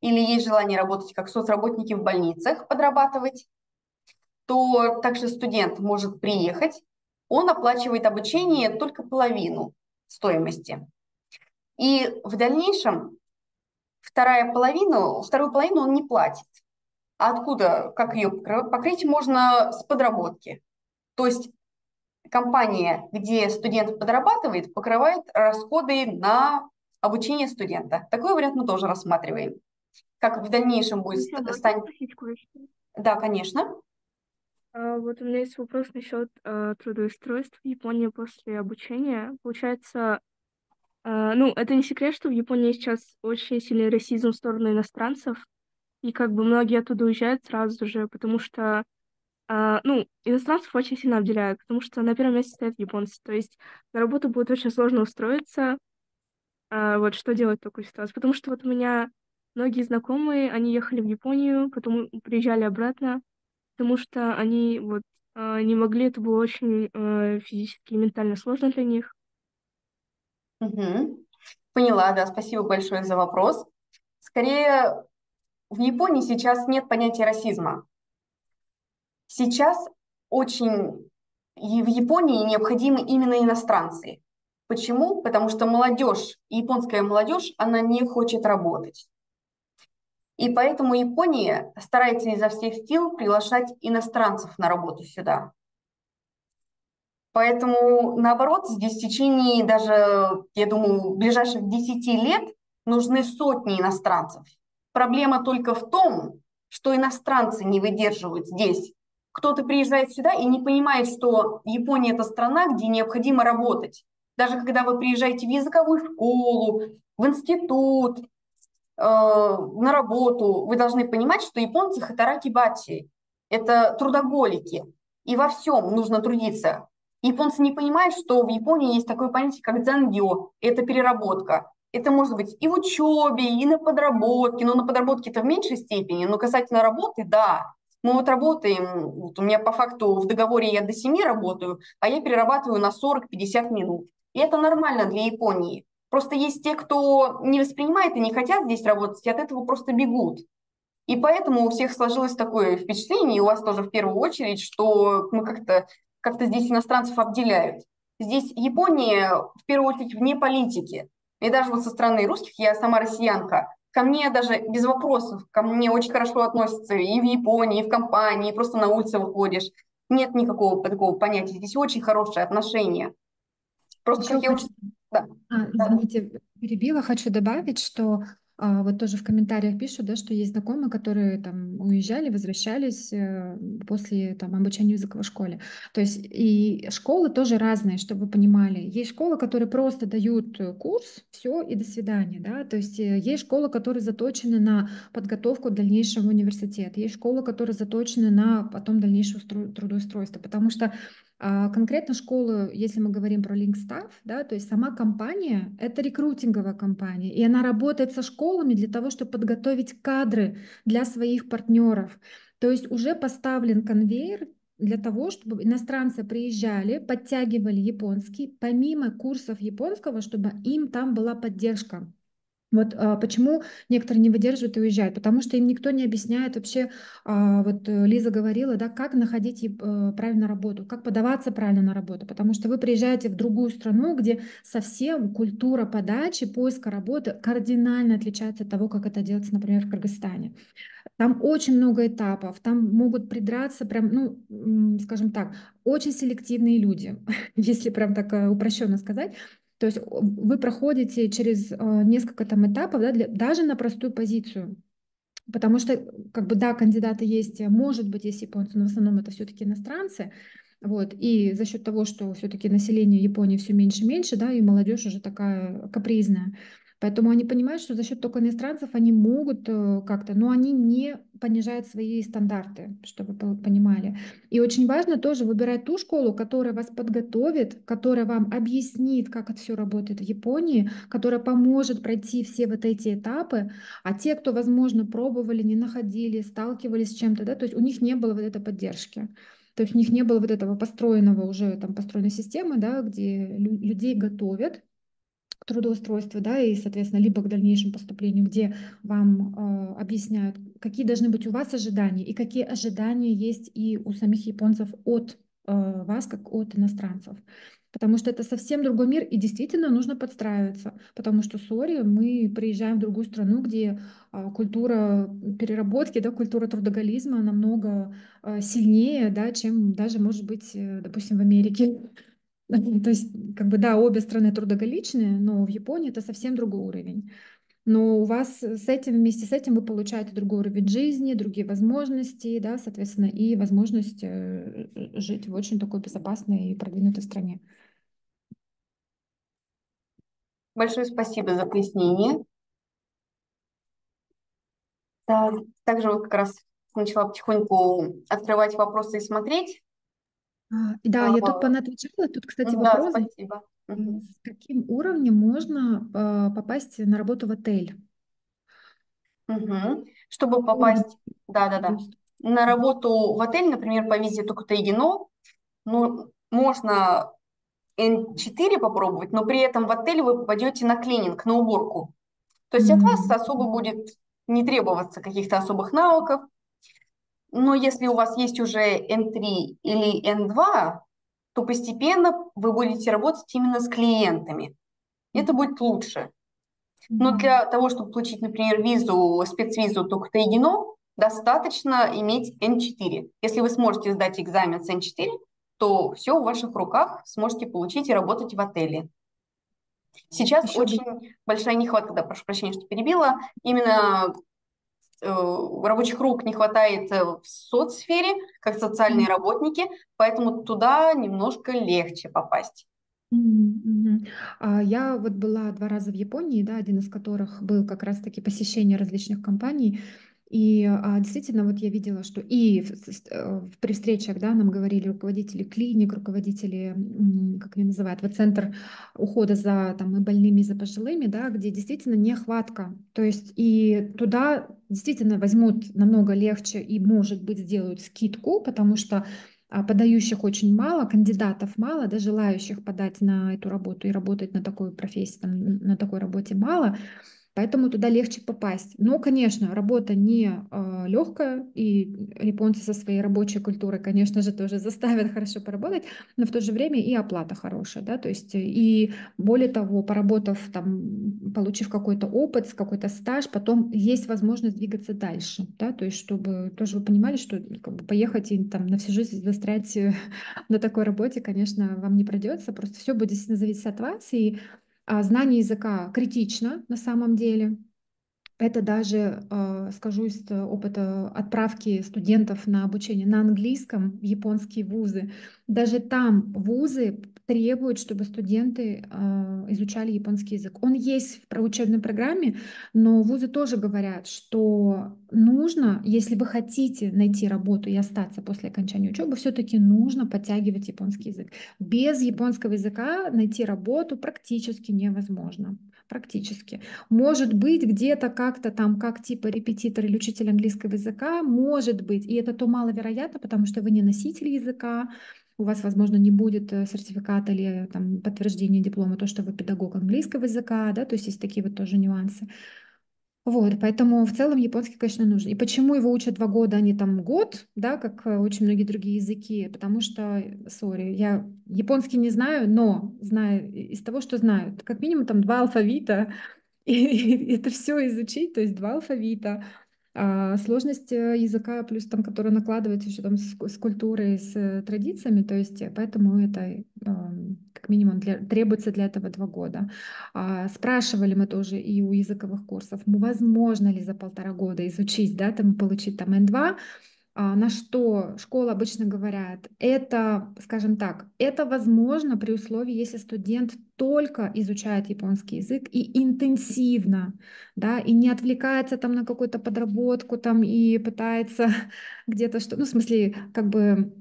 или есть желание работать как соцработники в больницах, подрабатывать, то также студент может приехать, он оплачивает обучение только половину стоимости. И в дальнейшем вторая половина, вторую половину он не платит. А откуда, как ее покрыть, можно с подработки. То есть компания, где студент подрабатывает, покрывает расходы на обучение студента. Такой вариант мы тоже рассматриваем. Как в дальнейшем будет стать... Да, конечно. А, вот у меня есть вопрос насчет э, трудоустройства в Японии после обучения. Получается, э, ну, это не секрет, что в Японии сейчас очень сильный расизм в сторону иностранцев, и как бы многие оттуда уезжают сразу же, потому что, э, ну, иностранцев очень сильно обделяют, потому что на первом месте стоят японцы. То есть на работу будет очень сложно устроиться. Э, вот что делать в такой ситуации? Потому что вот у меня многие знакомые, они ехали в Японию, потом приезжали обратно, потому что они вот э, не могли, это было очень э, физически и ментально сложно для них. Угу. Поняла, да, спасибо большое за вопрос. Скорее, в Японии сейчас нет понятия расизма. Сейчас очень и в Японии необходимы именно иностранцы. Почему? Потому что молодежь, японская молодежь, она не хочет работать. И поэтому Япония старается изо всех сил приглашать иностранцев на работу сюда. Поэтому, наоборот, здесь в течение даже, я думаю, ближайших 10 лет нужны сотни иностранцев. Проблема только в том, что иностранцы не выдерживают здесь. Кто-то приезжает сюда и не понимает, что Япония – это страна, где необходимо работать. Даже когда вы приезжаете в языковую школу, в институт, Э, на работу, вы должны понимать, что японцы хатараки-бати, это трудоголики, и во всем нужно трудиться. Японцы не понимают, что в Японии есть такое понятие, как дзангё, это переработка. Это может быть и в учебе, и на подработке, но на подработке это в меньшей степени, но касательно работы, да. Мы вот работаем, вот у меня по факту в договоре я до 7 работаю, а я перерабатываю на 40-50 минут. И это нормально для Японии. Просто есть те, кто не воспринимает и не хотят здесь работать, и от этого просто бегут. И поэтому у всех сложилось такое впечатление, и у вас тоже в первую очередь, что мы как-то как здесь иностранцев обделяют. Здесь Япония в первую очередь вне политики. И даже вот со стороны русских, я сама россиянка, ко мне даже без вопросов, ко мне очень хорошо относятся и в Японии, и в компании, и просто на улице выходишь. Нет никакого такого понятия. Здесь очень хорошие отношения. Просто Еще как я очень да. А, извините, перебила. Хочу добавить, что вот тоже в комментариях пишут, да, что есть знакомые, которые там уезжали, возвращались э, после там обучения в языковой школе. То есть и школы тоже разные, чтобы вы понимали. Есть школы, которые просто дают курс, все и до свидания, да. То есть э, есть школы, которые заточены на подготовку дальнейшего университета, есть школы, которые заточены на потом дальнейшее трудоустройство, потому что а конкретно школу, если мы говорим про Linkstaff, да, то есть сама компания — это рекрутинговая компания, и она работает со школами для того, чтобы подготовить кадры для своих партнеров. То есть уже поставлен конвейер для того, чтобы иностранцы приезжали, подтягивали японский, помимо курсов японского, чтобы им там была поддержка. Вот а, почему некоторые не выдерживают и уезжают, потому что им никто не объясняет вообще, а, вот э, Лиза говорила, да, как находить э, правильно работу, как подаваться правильно на работу, потому что вы приезжаете в другую страну, где совсем культура подачи, поиска работы кардинально отличается от того, как это делается, например, в Кыргызстане. Там очень много этапов, там могут придраться прям, ну, скажем так, очень селективные люди, (laughs) если прям так э, упрощенно сказать, то есть вы проходите через э, несколько там этапов, да, для, даже на простую позицию. Потому что, как бы, да, кандидаты есть, может быть, есть японцы, но в основном это все-таки иностранцы. Вот. И за счет того, что все-таки население Японии все меньше и меньше, да, и молодежь уже такая капризная, Поэтому они понимают, что за счет только иностранцев они могут э, как-то, но они не понижают свои стандарты, чтобы вы понимали. И очень важно тоже выбирать ту школу, которая вас подготовит, которая вам объяснит, как это все работает в Японии, которая поможет пройти все вот эти этапы. А те, кто, возможно, пробовали, не находили, сталкивались с чем-то, да, то есть у них не было вот этой поддержки. То есть у них не было вот этого построенного уже там построенной системы, да, где людей готовят, трудоустройства, да, и, соответственно, либо к дальнейшему поступлению, где вам э, объясняют, какие должны быть у вас ожидания и какие ожидания есть и у самих японцев от э, вас как от иностранцев. Потому что это совсем другой мир, и действительно нужно подстраиваться. Потому что, сори, мы приезжаем в другую страну, где а, культура переработки, да, культура трудоголизма намного а, сильнее, да, чем даже, может быть, э, допустим, в Америке. (laughs) То есть, как бы, да, обе страны трудоголичные, но в Японии это совсем другой уровень. Но у вас с этим, вместе с этим вы получаете другой уровень жизни, другие возможности, да, соответственно, и возможность э, жить в очень такой безопасной и продвинутой стране. Большое спасибо за пояснение. Да, также вот как раз начала потихоньку открывать вопросы и смотреть. А, да, я тут понаотвечала. Тут, кстати, Да, вопрос, спасибо. С каким уровнем можно а, попасть на работу в отель? Мгм. Чтобы попасть, да-да-да, на работу в отель, например, по визе только Тайгино, ну, можно N4 попробовать, но при этом в отель вы попадете на клининг, на уборку. То есть от вас особо будет не требоваться каких-то особых навыков. Но если у вас есть уже N3 или N2, то постепенно вы будете работать именно с клиентами. Это будет лучше. Но для того, чтобы получить, например, визу, спецвизу только Тайгино, достаточно иметь N4. Если вы сможете сдать экзамен с N4, то все в ваших руках, сможете получить и работать в отеле. Сейчас Еще очень большая нехватка, да, прошу прощения, что перебила, именно рабочих рук не хватает э, в соцсфере, как социальные М, работники, поэтому туда немножко легче попасть. А, Я вот была два раза в Японии, да, один из которых был как раз-таки посещение различных компаний. И а, действительно, вот я видела, что и в- э, в- при встречах, да, нам говорили руководители клиник, руководители, как они называют, вот центр ухода за там и больными, и за пожилыми, да, где действительно нехватка. То есть и туда действительно возьмут намного легче и, может быть, сделают скидку, потому что а, подающих очень мало, кандидатов мало, да, желающих подать на эту работу и работать на такой профессии, там, на такой работе мало. Поэтому туда легче попасть. Но, конечно, работа не э, легкая, и японцы со своей рабочей культурой, конечно же, тоже заставят хорошо поработать, но в то же время и оплата хорошая, да, то есть э, и более того, поработав там, получив какой-то опыт, какой-то стаж, потом есть возможность двигаться дальше, да, то есть чтобы тоже вы понимали, что как бы, поехать и там на всю жизнь застрять э, (laughs) на такой работе, конечно, вам не придется, просто все будет действительно зависеть от вас, и а, знание языка критично на самом деле. Это даже, э, скажу из э, опыта отправки студентов на обучение на английском в японские вузы. Даже там вузы требуют, чтобы студенты э, изучали японский язык. Он есть в учебной программе, но вузы тоже говорят, что нужно, если вы хотите найти работу и остаться после окончания учебы, все-таки нужно подтягивать японский язык. Без японского языка найти работу практически невозможно. Практически. Может быть, где-то как-то там, как типа репетитор или учитель английского языка, может быть, и это то маловероятно, потому что вы не носитель языка, у вас, возможно, не будет э, сертификата или там, подтверждения диплома, то, что вы педагог английского языка, да, то есть есть такие вот тоже нюансы. Вот, поэтому в целом японский, конечно, нужен. И почему его учат два года, а не там год, да, как э, очень многие другие языки? Потому что, сори, я японский не знаю, но знаю из того, что знаю, как минимум там два алфавита, (laughs) и это все изучить, то есть два алфавита, а, сложность э, языка, плюс там, который накладывается еще там с, с культурой, с э, традициями, то есть поэтому это ам, минимум для, требуется для этого два года. А, спрашивали мы тоже и у языковых курсов, возможно ли за полтора года изучить, да, там получить там N2, а, на что школы обычно говорят, это, скажем так, это возможно при условии, если студент только изучает японский язык и интенсивно, да, и не отвлекается там на какую-то подработку там и пытается (laughs) где-то что, ну, в смысле, как бы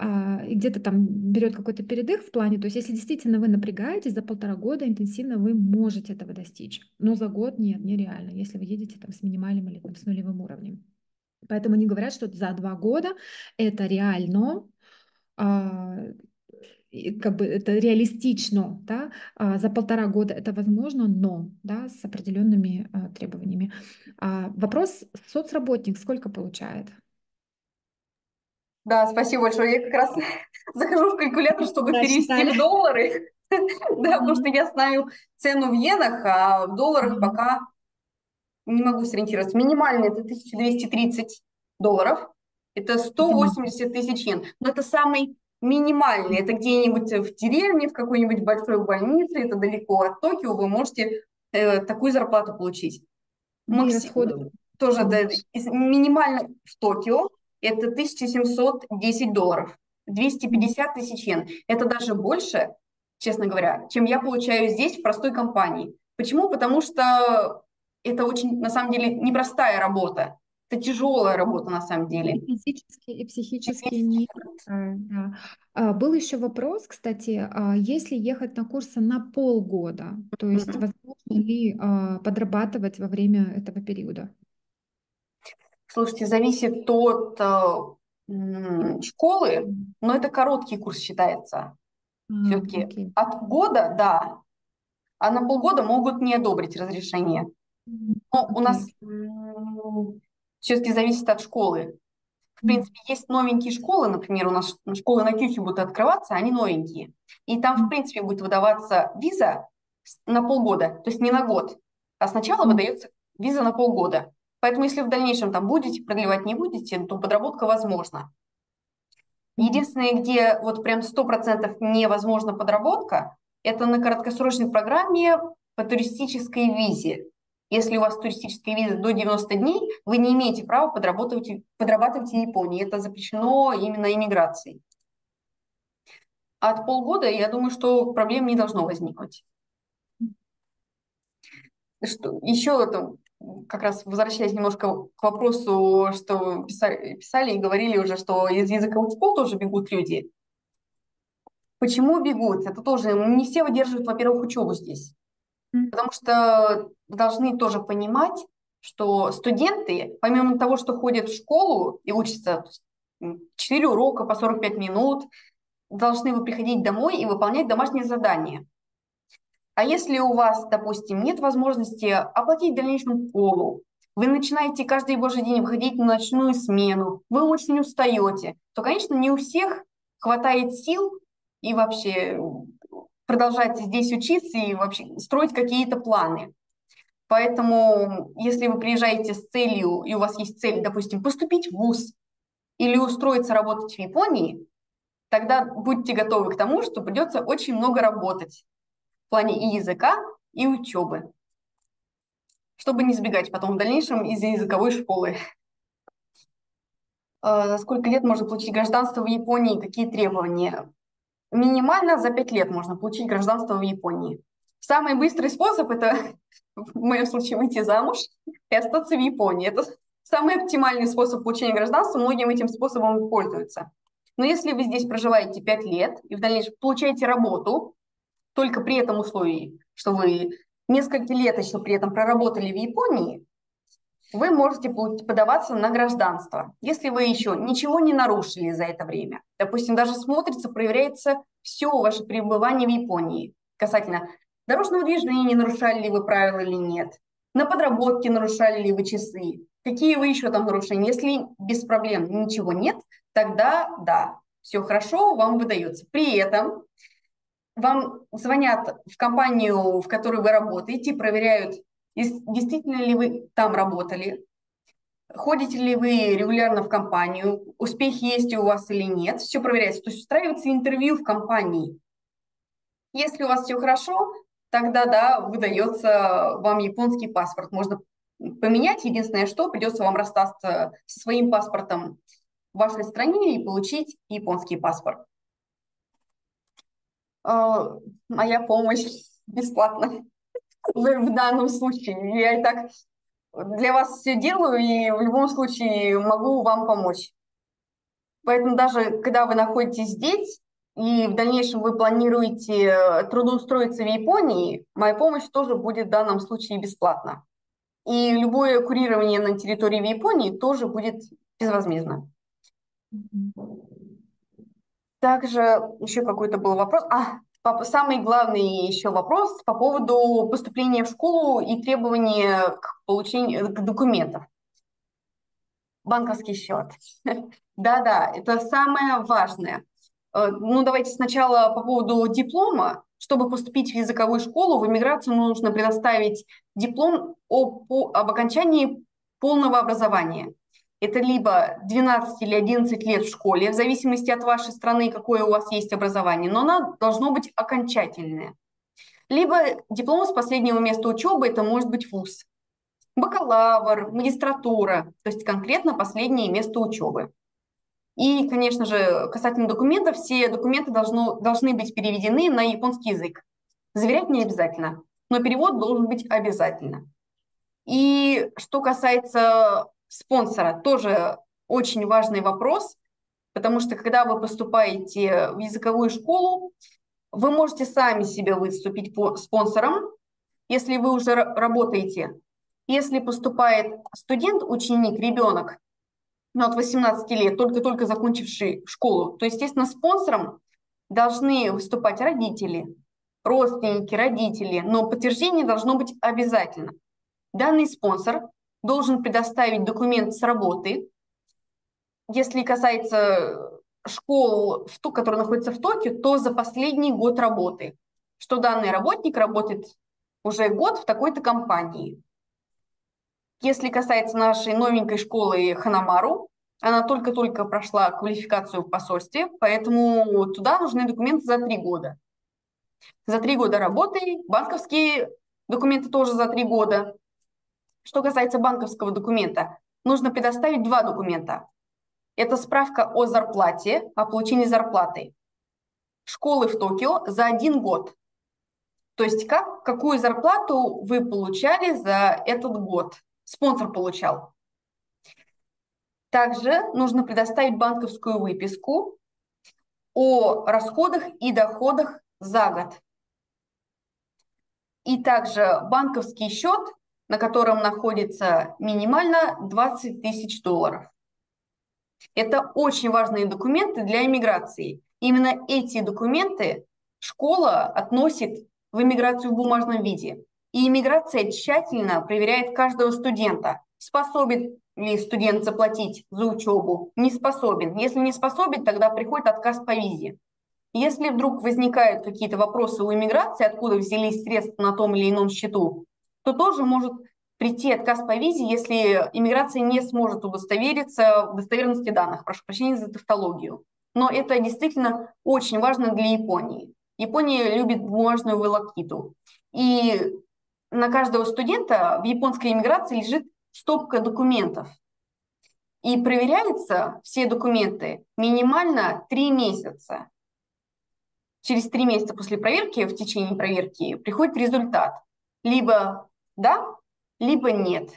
и где-то там берет какой-то передых в плане, то есть если действительно вы напрягаетесь за полтора года интенсивно, вы можете этого достичь, но за год нет, нереально, если вы едете там с минимальным или там с нулевым уровнем. Поэтому они говорят, что за два года это реально, а, как бы это реалистично, да, а за полтора года это возможно, но, да, с определенными а, требованиями. А, вопрос, соцработник сколько получает? Да, спасибо большое. Я как раз (laughs) захожу в калькулятор, чтобы Да, перевести считали. в доллары. (laughs) Да, потому что я знаю цену в иенах, а в долларах пока не могу сориентироваться. Минимальный это 1230 долларов. Это 180 тысяч йен. Но это самый минимальный. Это где-нибудь в деревне, в какой-нибудь большой больнице. Это далеко от Токио. Вы можете э, такую зарплату получить. Да и Макси- расходы Тоже да, минимально в Токио это 1710 долларов. 250 тысяч йен. Это даже больше, честно говоря, чем я получаю здесь в простой компании. Почему? Потому что это очень, на самом деле, непростая работа. Это тяжелая работа, на самом деле. И физически, и психически не да. А, Был еще вопрос, кстати, а если ехать на курсы на полгода, то есть Мгм. возможно ли а, подрабатывать во время этого периода? Слушайте, зависит от э, школы, но это короткий курс считается. а, Все-таки окей. от года, да, а на полгода могут не одобрить разрешение. Но у нас все-таки зависит от школы. В принципе, есть новенькие школы, например, у нас школы на Кюсе будут открываться, они новенькие. И там, в принципе, будет выдаваться виза на полгода, то есть не на год, а сначала выдается виза на полгода. Поэтому, если в дальнейшем там будете продлевать, не будете, то подработка возможна. Единственное, где вот прям 100% невозможна подработка, это на краткосрочной программе по туристической визе. Если у вас туристическая виза до 90 дней, вы не имеете права подрабатывать, подрабатывать в Японии. Это запрещено именно иммиграцией. От полгода, я думаю, что проблем не должно возникнуть. Что, еще это, как раз возвращаясь немножко к вопросу, что писали, писали и говорили уже, что из языковых школ тоже бегут люди. Почему бегут? Это тоже не все выдерживают, во-первых, учебу здесь. Потому что должны тоже понимать, что студенты, помимо того, что ходят в школу и учатся 4 урока по 45 минут, должны вы приходить домой и выполнять домашние задания. А если у вас, допустим, нет возможности оплатить в дальнейшем школу, вы начинаете каждый божий день выходить на ночную смену, вы очень устаете, то, конечно, не у всех хватает сил и вообще продолжать здесь учиться и вообще строить какие-то планы. Поэтому, если вы приезжаете с целью, и у вас есть цель, допустим, поступить в ВУЗ или устроиться работать в Японии, тогда будьте готовы к тому, что придется очень много работать в плане и языка, и учебы, чтобы не сбегать потом в дальнейшем из языковой школы. А, За сколько лет можно получить гражданство в Японии? Какие требования? Минимально за 5 лет можно получить гражданство в Японии. Самый быстрый способ – это, (laughs) в моем случае, выйти замуж и остаться в Японии. Это самый оптимальный способ получения гражданства, многим этим способом пользуются. Но если вы здесь проживаете 5 лет и в дальнейшем получаете работу, только при этом условии, что вы несколько лет еще при этом проработали в Японии, вы можете подаваться на гражданство, если вы еще ничего не нарушили за это время. Допустим, даже смотрится, проверяется все ваше пребывание в Японии касательно дорожного движения, не нарушали ли вы правила или нет, на подработке нарушали ли вы часы, какие вы еще там нарушения. Если без проблем ничего нет, тогда да, все хорошо, вам выдается. При этом вам звонят в компанию, в которой вы работаете, проверяют, действительно ли вы там работали, ходите ли вы регулярно в компанию, успехи есть у вас или нет, все проверяется. То есть устраивается интервью в компании. Если у вас все хорошо, тогда, да, выдается вам японский паспорт. Можно поменять. Единственное, что придется вам расстаться со своим паспортом в вашей стране и получить японский паспорт. Моя помощь бесплатно в, данном случае. Я и так для вас все делаю и в любом случае могу вам помочь. Поэтому даже когда вы находитесь здесь и в дальнейшем вы планируете трудоустроиться в Японии, моя помощь тоже будет в данном случае бесплатна. И любое курирование на территории в Японии тоже будет безвозмездно. Также еще какой-то был вопрос. А, самый главный еще вопрос по поводу поступления в школу и требования к получению к документов. Банковский счет. (laughs) Да-да, это самое важное. Э, ну, давайте сначала по поводу диплома. Чтобы поступить в языковую школу, в иммиграцию нужно предоставить диплом об, об окончании полного образования. Это либо 12 или 11 лет в школе, в зависимости от вашей страны, какое у вас есть образование, но оно должно быть окончательное. Либо диплом с последнего места учебы, это может быть вуз. Бакалавр, магистратура, то есть конкретно последнее место учебы. И, конечно же, касательно документов, все документы должно, должны быть переведены на японский язык. Заверять не обязательно, но перевод должен быть обязательно. И что касается спонсора, тоже очень важный вопрос, потому что когда вы поступаете в языковую школу, вы можете сами себе выступить по спонсором, если вы уже работаете. Если поступает студент, ученик, ребенок, ну, от 18 лет, только-только закончивший школу, то, естественно, спонсором должны выступать родители, родственники, родители, но подтверждение должно быть обязательно. Данный спонсор должен предоставить документ с работы. Если касается школ, которые находятся в Токио, то за последний год работы, что данный работник работает уже год в такой-то компании. Если касается нашей новенькой школы Ханамару, она только-только прошла квалификацию в посольстве, поэтому туда нужны документы за три года. За три года работы, банковские документы тоже за три года. Что касается банковского документа, нужно предоставить два документа. Это справка о зарплате, о получении зарплаты. Школы в Токио за один год. То есть как, какую зарплату вы получали за этот год спонсор получал. Также нужно предоставить банковскую выписку о расходах и доходах за год. И также банковский счет, на котором находится минимально 20 тысяч долларов. Это очень важные документы для иммиграции. Именно эти документы школа относит в иммиграцию в бумажном виде. И иммиграция тщательно проверяет каждого студента, способен ли студент заплатить за учебу, не способен. Если не способен, тогда приходит отказ по визе. Если вдруг возникают какие-то вопросы у иммиграции, откуда взялись средства на том или ином счету, то тоже может прийти отказ по визе, если иммиграция не сможет удостовериться в достоверности данных. Прошу прощения за тавтологию. Но это действительно очень важно для Японии. Япония любит бумажную волокиту. И на каждого студента в японской иммиграции лежит стопка документов. И проверяются все документы минимально три месяца. Через три месяца после проверки, в течение проверки, приходит результат. Либо да, либо нет.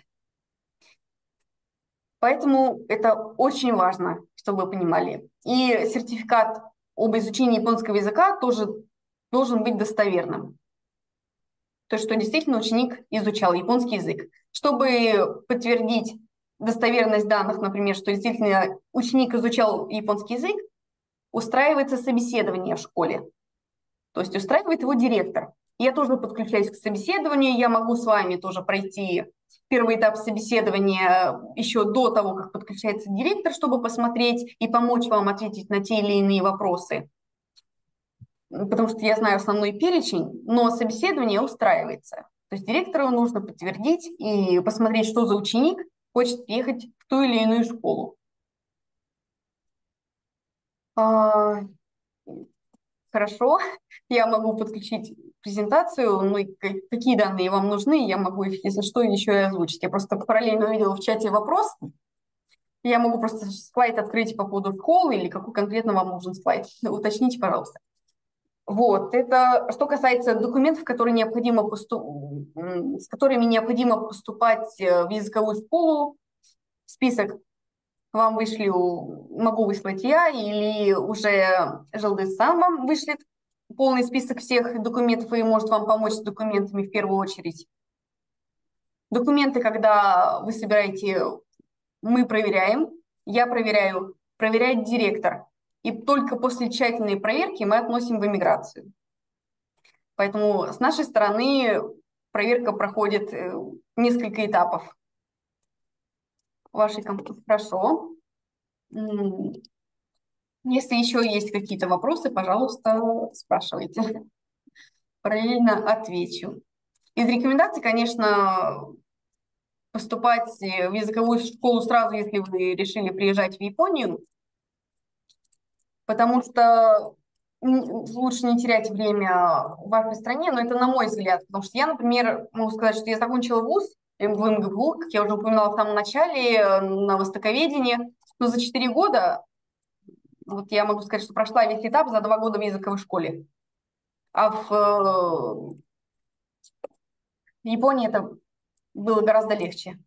Поэтому это очень важно, чтобы вы понимали. И сертификат об изучении японского языка тоже должен быть достоверным то, что действительно ученик изучал японский язык. Чтобы подтвердить достоверность данных, например, что действительно ученик изучал японский язык, устраивается собеседование в школе. То есть устраивает его директор. Я тоже подключаюсь к собеседованию, я могу с вами тоже пройти первый этап собеседования еще до того, как подключается директор, чтобы посмотреть и помочь вам ответить на те или иные вопросы потому что я знаю основной перечень, но собеседование устраивается. То есть директору нужно подтвердить и посмотреть, что за ученик хочет ехать в ту или иную школу. А, хорошо, (laughs) я могу подключить презентацию, ну и какие данные вам нужны, я могу их, если что, еще и озвучить. Я просто параллельно увидела в чате вопрос, я могу просто слайд открыть по поводу школы или какой конкретно вам нужен слайд. (laughs) Уточните, пожалуйста. Вот, это что касается документов, которые необходимо поступ... с которыми необходимо поступать э, в языковую школу. Список вам вышлю, могу выслать я, или уже Желды сам вам вышлет полный список всех документов и может вам помочь с документами в первую очередь. Документы, когда вы собираете, мы проверяем, я проверяю, проверяет директор и только после тщательной проверки мы относим в эмиграцию. Поэтому с нашей стороны проверка проходит э, несколько этапов. Вашей компании. Хорошо. Если еще есть какие-то вопросы, пожалуйста, спрашивайте. (laughs) Параллельно отвечу. Из рекомендаций, конечно, поступать в языковую школу сразу, если вы решили приезжать в Японию, потому что лучше не терять время в вашей стране, но это на мой взгляд, потому что я, например, могу сказать, что я закончила вуз в МГУ, как я уже упоминала в самом начале, на востоковедении, но за 4 года, вот я могу сказать, что прошла весь этап за 2 года в языковой школе. А в, в Японии это было гораздо легче.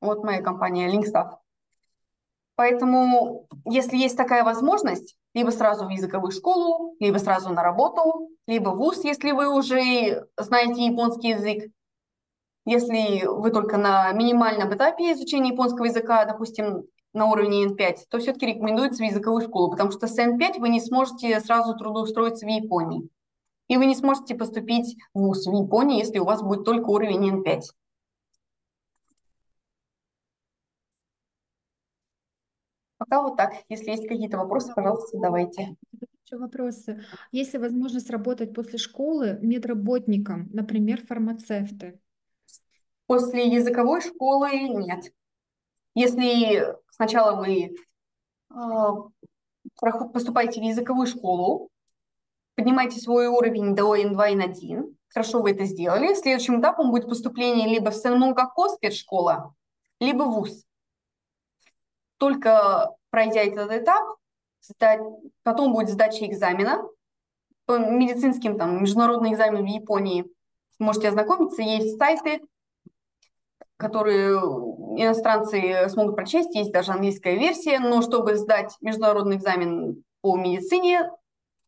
Вот моя компания Linkstaff. Поэтому, если есть такая возможность, либо сразу в языковую школу, либо сразу на работу, либо в ВУЗ, если вы уже знаете японский язык. Если вы только на минимальном этапе изучения японского языка, допустим, на уровне N5, то все-таки рекомендуется в языковую школу, потому что с N5 вы не сможете сразу трудоустроиться в Японии. И вы не сможете поступить в ВУЗ в Японии, если у вас будет только уровень N5. Пока вот так. Если есть какие-то вопросы, пожалуйста, задавайте. Еще вопросы. Есть ли возможность работать после школы медработником, например, фармацевты? После языковой школы нет. Если сначала вы э, поступаете в языковую школу, поднимаете свой уровень до N2, N1, хорошо вы это сделали, следующим этапом будет поступление либо в Сенмунгакко спецшкола, либо в ВУЗ. Только пройдя этот этап, сдать, потом будет сдача экзамена. По медицинским, там, международный экзамен в Японии. Можете ознакомиться, есть сайты, которые иностранцы смогут прочесть, есть даже английская версия, но чтобы сдать международный экзамен по медицине,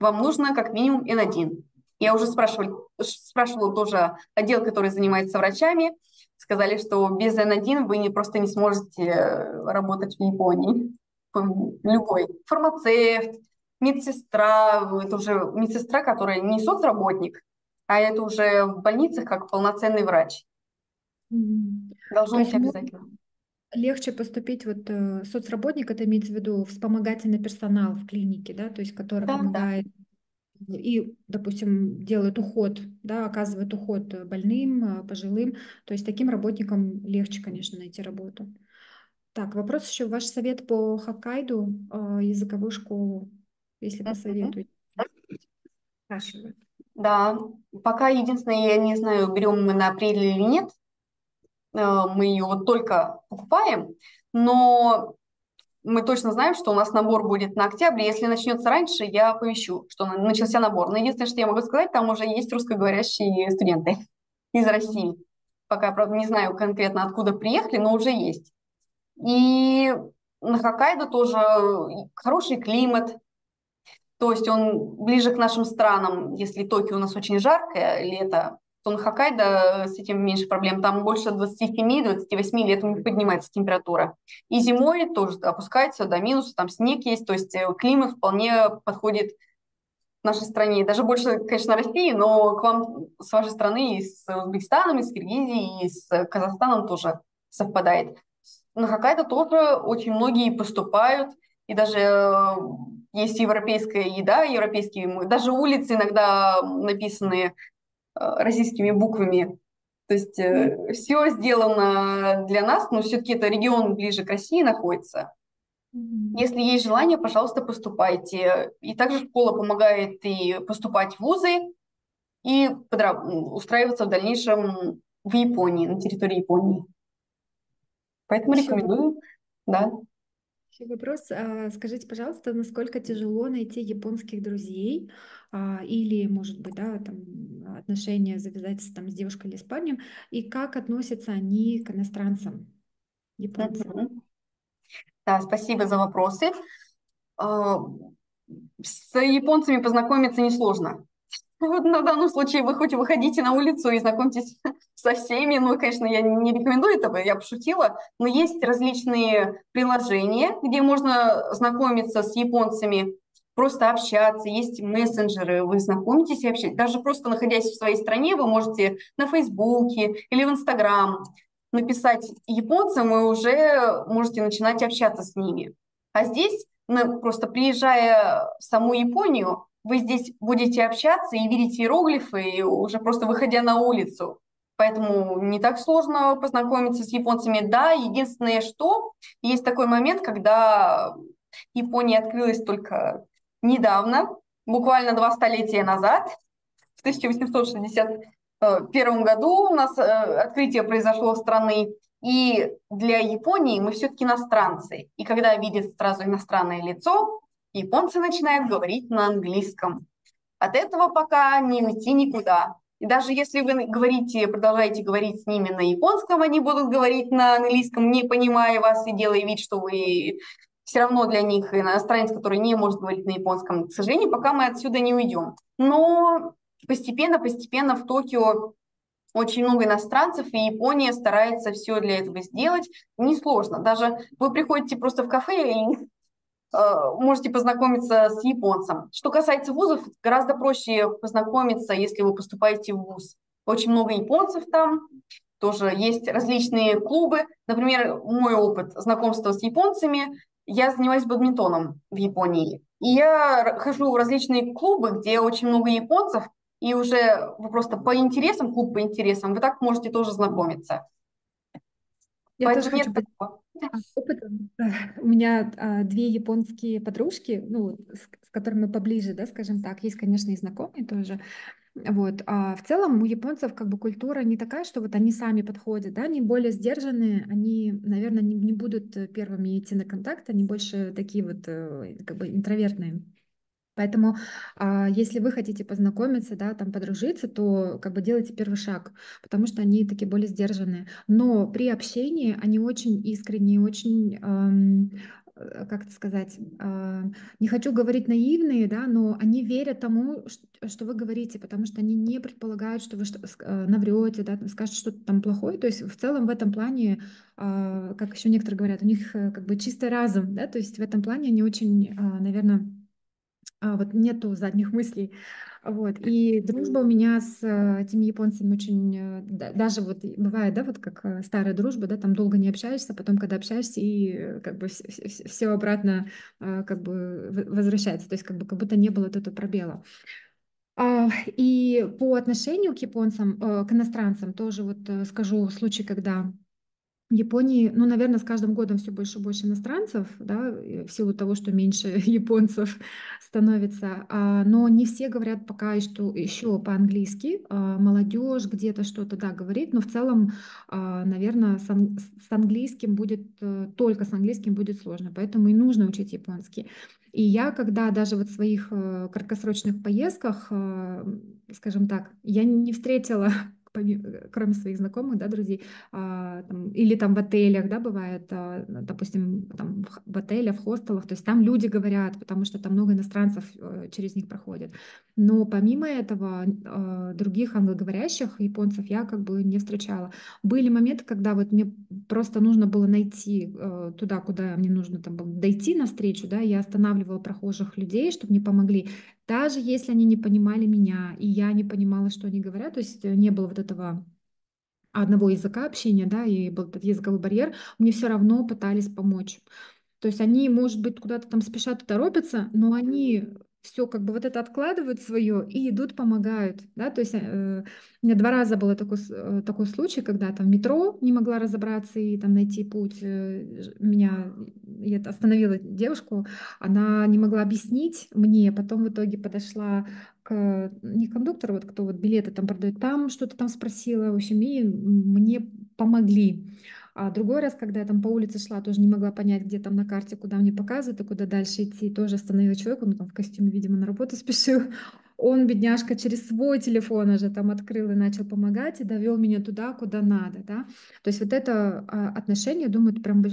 вам нужно как минимум N1. Я уже спрашивала, спрашивала тоже отдел, который занимается врачами, сказали, что без N1 вы не, просто не сможете э, работать в Японии. Любой. Фармацевт, медсестра, это уже медсестра, которая не соцработник, а это уже в больницах как полноценный врач. Должно быть обязательно. Легче поступить, вот э, соцработник, это имеется в виду вспомогательный персонал в клинике, да, то есть который да, помогает да и, допустим, делает уход, да, оказывает уход больным, пожилым, то есть таким работникам легче, конечно, найти работу. Так, вопрос еще. Ваш совет по Хоккайду, э, языковую школу, если посоветуете. Спрашивают. Да, пока единственное, я не знаю, берем мы на апрель или нет. Э, мы ее вот только покупаем, но мы точно знаем, что у нас набор будет на октябрь. Если начнется раньше, я повещу, что начался набор. Но единственное, что я могу сказать, там уже есть русскоговорящие студенты из России. Пока, правда, не знаю конкретно, откуда приехали, но уже есть. И на Хоккайдо тоже хороший климат, то есть он ближе к нашим странам. Если Токио у нас очень жаркое лето, то на Хоккайдо с этим меньше проблем. Там больше 27-28 летом поднимается температура. И зимой тоже опускается до минуса, там снег есть, то есть э, климат вполне подходит нашей стране. Даже больше, конечно, России, но к вам с вашей страны и с Узбекистаном, и с Киргизией, и с Казахстаном тоже совпадает. На Хоккайдо тоже очень многие поступают, и даже э, есть европейская еда, европейские, даже улицы иногда написаны российскими буквами. То есть mm. все сделано для нас, но все-таки это регион ближе к России находится. Mm. Если есть желание, пожалуйста, поступайте. И также школа помогает и поступать в вузы, и устраиваться в дальнейшем в Японии, на территории Японии. Поэтому рекомендую, да. Еще вопрос. А, скажите, пожалуйста, насколько тяжело найти японских друзей а, или, может быть, да, там отношения завязать там, с девушкой или с парнем, и как относятся они к иностранцам, японцам? Да, спасибо за вопросы. А, с японцами познакомиться несложно. Вот на данном случае вы хоть выходите на улицу и знакомьтесь (laughs) со всеми. Ну, конечно, я не рекомендую этого, я пошутила. Но есть различные приложения, где можно знакомиться с японцами, просто общаться. Есть мессенджеры, вы знакомитесь и общаетесь. Даже просто находясь в своей стране, вы можете на Фейсбуке или в Инстаграм написать японцам, и уже можете начинать общаться с ними. А здесь ну, просто приезжая в саму Японию, вы здесь будете общаться и видите иероглифы, уже просто выходя на улицу. Поэтому не так сложно познакомиться с японцами. Да, единственное, что есть такой момент, когда Япония открылась только недавно, буквально два столетия назад, в 1861 году у нас э, открытие произошло страны, и для Японии мы все-таки иностранцы. И когда видят сразу иностранное лицо, японцы начинают говорить на английском. От этого пока не уйти никуда. И даже если вы говорите, продолжаете говорить с ними на японском, они будут говорить на английском, не понимая вас и делая вид, что вы все равно для них иностранец, который не может говорить на японском, к сожалению, пока мы отсюда не уйдем. Но постепенно-постепенно в Токио очень много иностранцев, и Япония старается все для этого сделать. Несложно. Даже вы приходите просто в кафе и можете познакомиться с японцем. Что касается вузов, гораздо проще познакомиться, если вы поступаете в вуз. Очень много японцев там, тоже есть различные клубы. Например, мой опыт знакомства с японцами, я занимаюсь бадминтоном в Японии. И я хожу в различные клубы, где очень много японцев, и уже вы просто по интересам, клуб по интересам, вы так можете тоже знакомиться. Я Поэтому тоже хочу такого. Опытом. У меня а, две японские подружки, ну, с, с которыми поближе, да, скажем так. Есть, конечно, и знакомые тоже. Вот. А в целом у японцев как бы культура не такая, что вот они сами подходят, да, они более сдержанные, они, наверное, не, не будут первыми идти на контакт, они больше такие вот э, как бы интровертные. Поэтому, а, если вы хотите познакомиться, да, там подружиться, то как бы делайте первый шаг, потому что они такие более сдержанные. Но при общении они очень искренние, очень, эм, как это сказать, э, не хочу говорить наивные, да, но они верят тому, что вы говорите, потому что они не предполагают, что вы э, наврете, да, скажете что-то там плохое. То есть в целом в этом плане, э, как еще некоторые говорят, у них э, как бы чистый разум, да, то есть в этом плане они очень, э, наверное, а, вот нету задних мыслей. Вот. И дружба у меня с э, этими японцами очень, э, даже вот бывает, да, вот как э, старая дружба, да, там долго не общаешься, потом, когда общаешься, и как бы все обратно как бы возвращается, то есть как бы как будто не было вот этого пробела. А, и по отношению к японцам, к иностранцам тоже вот скажу случай, когда в Японии, ну, наверное, с каждым годом все больше и больше иностранцев, да, в силу того, что меньше (laughs) японцев становится, а, но не все говорят пока что еще по-английски. А, молодежь где-то что-то, да, говорит, но в целом, а, наверное, с, ан- с английским будет, э, только с английским будет сложно, поэтому и нужно учить японский. И я, когда даже вот в своих э, краткосрочных поездках, э, скажем так, я не встретила кроме своих знакомых, да, друзей, а, там, или там в отелях, да, бывает, а, допустим, там в отелях, в хостелах, то есть там люди говорят, потому что там много иностранцев а, через них проходит. Но помимо этого, а, других англоговорящих японцев я как бы не встречала. Были моменты, когда вот мне просто нужно было найти а, туда, куда мне нужно там дойти навстречу, да, я останавливала прохожих людей, чтобы мне помогли даже если они не понимали меня, и я не понимала, что они говорят, то есть не было вот этого одного языка общения, да, и был этот языковой барьер, мне все равно пытались помочь. То есть они, может быть, куда-то там спешат и торопятся, но они все как бы вот это откладывают свое и идут, помогают, да, то есть э, у меня два раза был такой, э, такой случай, когда там метро не могла разобраться и там найти путь, э, меня я остановила девушку, она не могла объяснить мне, потом в итоге подошла к, не кондуктору, вот кто вот билеты там продает, там что-то там спросила, в общем, и мне помогли. А другой раз, когда я там по улице шла, тоже не могла понять, где там на карте, куда мне показывают и куда дальше идти, тоже остановила человека, ну там в костюме, видимо, на работу (laughs) спешил. Он, бедняжка, через свой телефон уже там открыл и начал помогать и довел меня туда, куда надо, да. То есть вот это а, отношение, думаю, это прям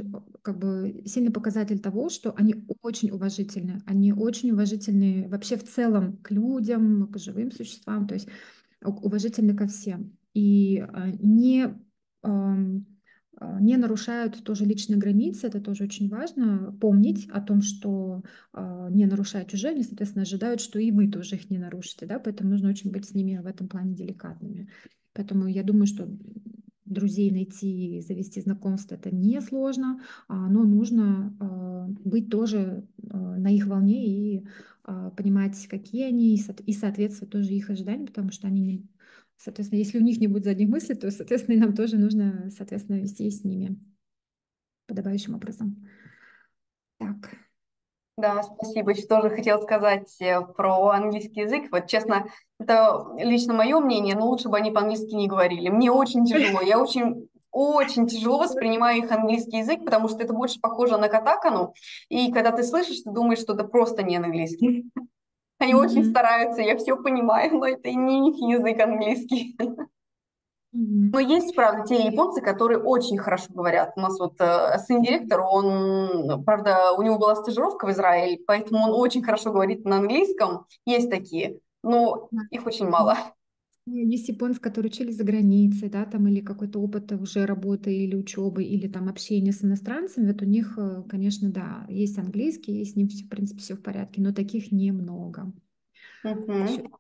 как бы сильный показатель того, что они очень уважительны, они очень уважительны вообще в целом к людям, к живым существам, то есть уважительны ко всем. И а, не не нарушают тоже личные границы, это тоже очень важно, помнить о том, что э, не нарушая чужие, они, соответственно, ожидают, что и вы тоже их не нарушите, да, поэтому нужно очень быть с ними в этом плане деликатными. Поэтому я думаю, что друзей найти, завести знакомство, это несложно, но нужно быть тоже на их волне и понимать, какие они, и соответствовать тоже их ожиданиям, потому что они, соответственно, если у них не будет задних мыслей, то, соответственно, и нам тоже нужно, соответственно, вести с ними подобающим образом. Так. Да, спасибо. Еще тоже хотела сказать э, про английский язык. Вот честно, это лично мое мнение, но лучше бы они по-английски не говорили. Мне очень тяжело. Я очень очень тяжело воспринимаю их английский язык, потому что это больше похоже на катакану. И когда ты слышишь, ты думаешь, что это просто не английский. Они mm-hmm. очень стараются, я все понимаю, но это не их язык английский. Но есть, правда, те японцы, которые очень хорошо говорят. У нас вот э, сын-директор, он, правда, у него была стажировка в Израиле, поэтому он очень хорошо говорит на английском. Есть такие, но их очень мало. Ну, есть японцы, которые учились за границей, да, там, или какой-то опыт уже работы или учебы, или там общения с иностранцами, вот у них, э, конечно, да, есть английский, есть с ним, в принципе, все в порядке, но таких немного. Uh-huh.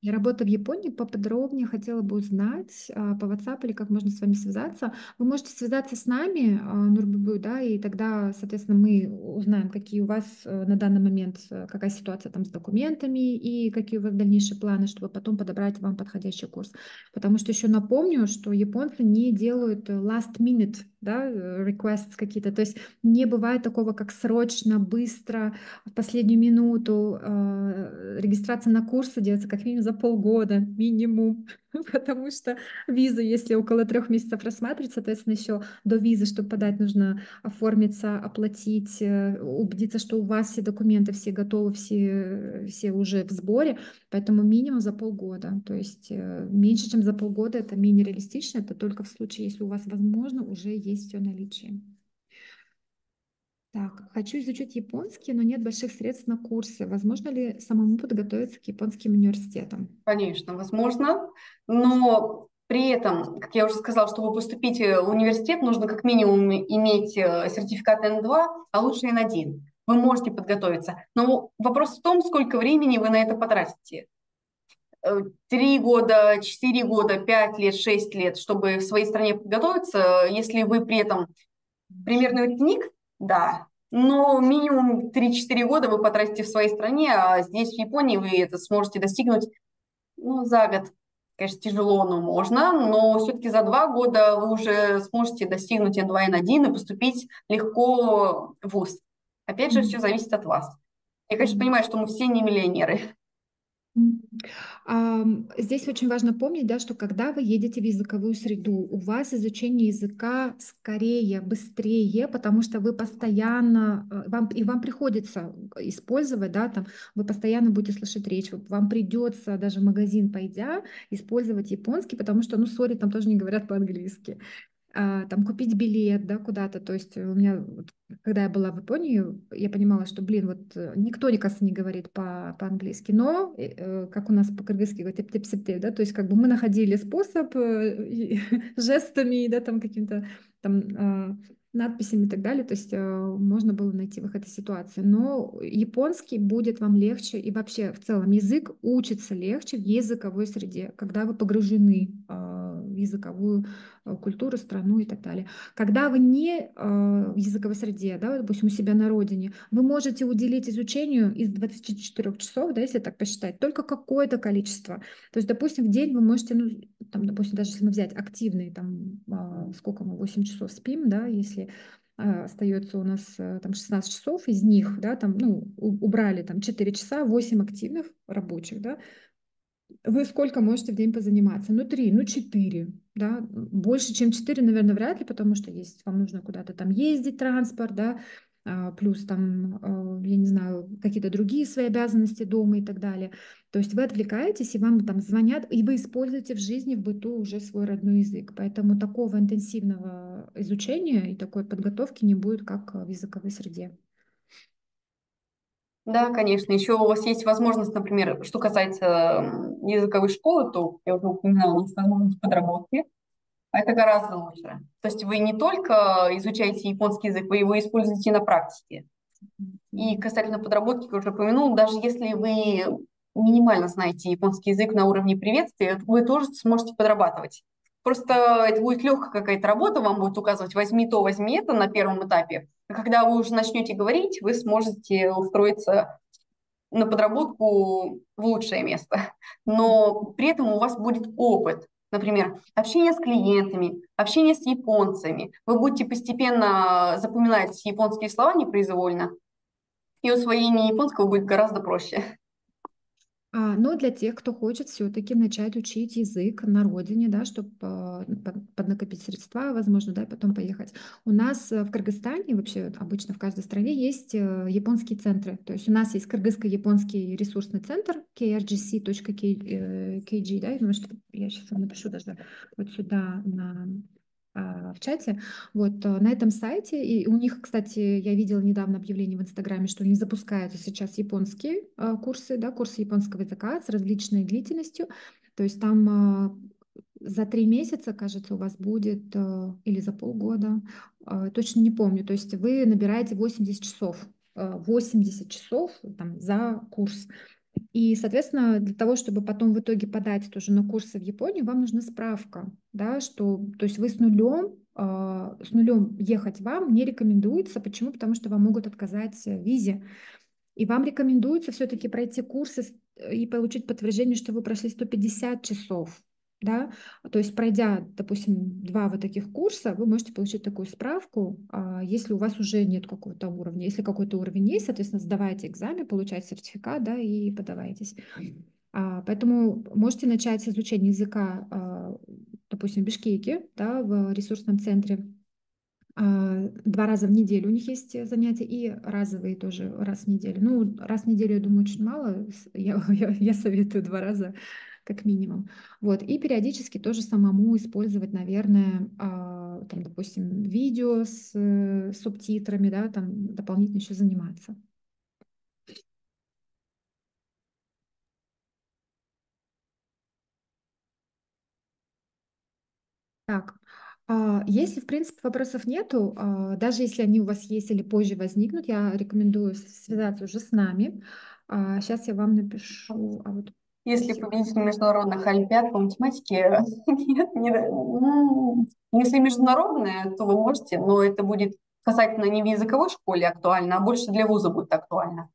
Я работаю в Японии, поподробнее хотела бы узнать а, по WhatsApp или как можно с вами связаться. Вы можете связаться с нами, а, Нурбубу, да, и тогда, соответственно, мы узнаем, какие у вас э, на данный момент, э, какая ситуация там с документами и какие у вас дальнейшие планы, чтобы потом подобрать вам подходящий курс. Потому что еще напомню, что японцы не делают last minute да, requests какие-то. То есть не бывает такого, как срочно, быстро, в последнюю минуту. Э, регистрация на курсы делается как минимум за полгода, минимум. (laughs) Потому что визу, если около трех месяцев рассматривать, соответственно, еще до визы, чтобы подать, нужно оформиться, оплатить, э, убедиться, что у вас все документы все готовы, все, все уже в сборе. Поэтому минимум за полгода. То есть э, меньше, чем за полгода, это менее реалистично. Это только в случае, если у вас, возможно, уже есть все наличие. Так, хочу изучить японский, но нет больших средств на курсы. Возможно ли самому подготовиться к японским университетам? Конечно, возможно, но при этом, как я уже сказала, чтобы поступить в университет, нужно как минимум иметь э, сертификат N2, а лучше N1. Вы можете подготовиться. Но вопрос в том, сколько времени вы на это потратите. Э, три года, четыре года, пять лет, шесть лет, чтобы в своей стране подготовиться, если вы при этом примерный ученик, да, но минимум 3-4 года вы потратите в своей стране, а здесь, в Японии, вы это сможете достигнуть ну, за год. Конечно, тяжело, но можно, но все-таки за два года вы уже сможете достигнуть N2, N1 и поступить легко в ВУЗ. Опять же, все зависит от вас. Я, конечно, понимаю, что мы все не миллионеры. Здесь очень важно помнить, да, что когда вы едете в языковую среду, у вас изучение языка скорее, быстрее, потому что вы постоянно, э, вам, и вам приходится использовать, да, там, вы постоянно будете слышать речь, вам придется даже в магазин пойдя использовать японский, потому что, ну, сори, там тоже не говорят по-английски. А, там купить билет, да, куда-то. То есть у меня, вот, когда я была в Японии, я понимала, что, блин, вот э, никто, мне кажется, не говорит по- по-английски, но, э, как у нас по-кыргызски говорят, тип да, то есть как бы мы находили способ э, (laughs) жестами, да, там каким-то там а, надписями и так далее, то есть можно было найти выход из ситуации. Но японский будет вам легче, и вообще в целом язык учится легче в языковой среде, когда вы погружены э, в языковую культуру, страну и так далее. Когда вы не в языковой среде, да, допустим, у себя на родине, вы можете уделить изучению из 24 часов, да, если так посчитать, только какое-то количество. То есть, допустим, в день вы можете, ну, там, допустим, даже если мы взять активный, там, сколько мы, 8 часов спим, да, если а, остается у нас э, там 16 часов, из них, да, там, ну, убрали там 4 часа, 8 активных рабочих, да, вы сколько можете в день позаниматься? Ну, 3, ну, 4, да, больше, чем 4, наверное, вряд ли, потому что есть, вам нужно куда-то там ездить, транспорт, да, а, плюс там, а, я не знаю, какие-то другие свои обязанности дома и так далее. То есть вы отвлекаетесь, и вам там звонят, и вы используете в жизни, в быту уже свой родной язык. Поэтому такого интенсивного изучения и такой подготовки не будет, как в языковой среде. Да, конечно. Еще у вас есть возможность, например, что касается языковой школы, то я уже упоминала, есть возможность подработки. А это гораздо лучше. То есть вы не только изучаете японский язык, вы его используете на практике. И касательно подработки, я уже упомянул, даже если вы минимально знаете японский язык на уровне приветствия, вы тоже сможете подрабатывать. Просто это будет легкая какая-то работа, вам будет указывать возьми то, возьми это на первом этапе. Когда вы уже начнете говорить, вы сможете устроиться на подработку в лучшее место. Но при этом у вас будет опыт. Например, общение с клиентами, общение с японцами. Вы будете постепенно запоминать японские слова непроизвольно, и усвоение японского будет гораздо проще. А, но для тех, кто хочет все-таки начать учить язык на родине, да, чтобы поднакопить средства, возможно, да, потом поехать. У нас э, в Кыргызстане, вообще обычно в каждой стране есть э, японские центры. То есть у нас есть кыргызско-японский ресурсный центр krgc.kg, да, я что я сейчас напишу даже вот сюда на а, в чате. Вот э, на этом сайте, и у них, кстати, я видела недавно объявление в Инстаграме, что они запускают сейчас японские а, курсы, да, курсы японского языка с различной длительностью. То есть там а, за три месяца, кажется, у вас будет, э, или за полгода, точно не помню. То есть вы набираете 80 часов, 80 часов там, за курс. И, соответственно, для того, чтобы потом в итоге подать тоже на курсы в Японию, вам нужна справка, да, что, то есть вы с нулем, э, с нулем ехать вам не рекомендуется. Почему? Потому что вам могут отказать в визе. И вам рекомендуется все-таки пройти курсы и получить подтверждение, что вы прошли 150 часов да, то есть пройдя, допустим, два вот таких курса, вы можете получить такую справку, а, если у вас уже нет какого-то уровня. Если какой-то уровень есть, соответственно, сдавайте экзамен, получаете сертификат, да, и подавайтесь. А, поэтому можете начать с изучения языка, а, допустим, в Бишкеке, да, в ресурсном центре, Два раза в неделю у них есть занятия и разовые тоже раз в неделю. Ну, раз в неделю, я думаю, очень мало. Я, (laughs) я, я советую два раза как минимум. Вот. И периодически тоже самому использовать, наверное, а, там, допустим, видео с э, субтитрами, да, там дополнительно еще заниматься. Так, а, если, в принципе, вопросов нету, а, даже если они у вас есть или позже возникнут, я рекомендую связаться уже с нами. Сейчас я вам напишу. А вот если победитель международных олимпиад по математике, (laughs) нет, не, если международная, то вы можете, но это будет касательно не в языковой школе актуально, а больше для вуза будет актуально.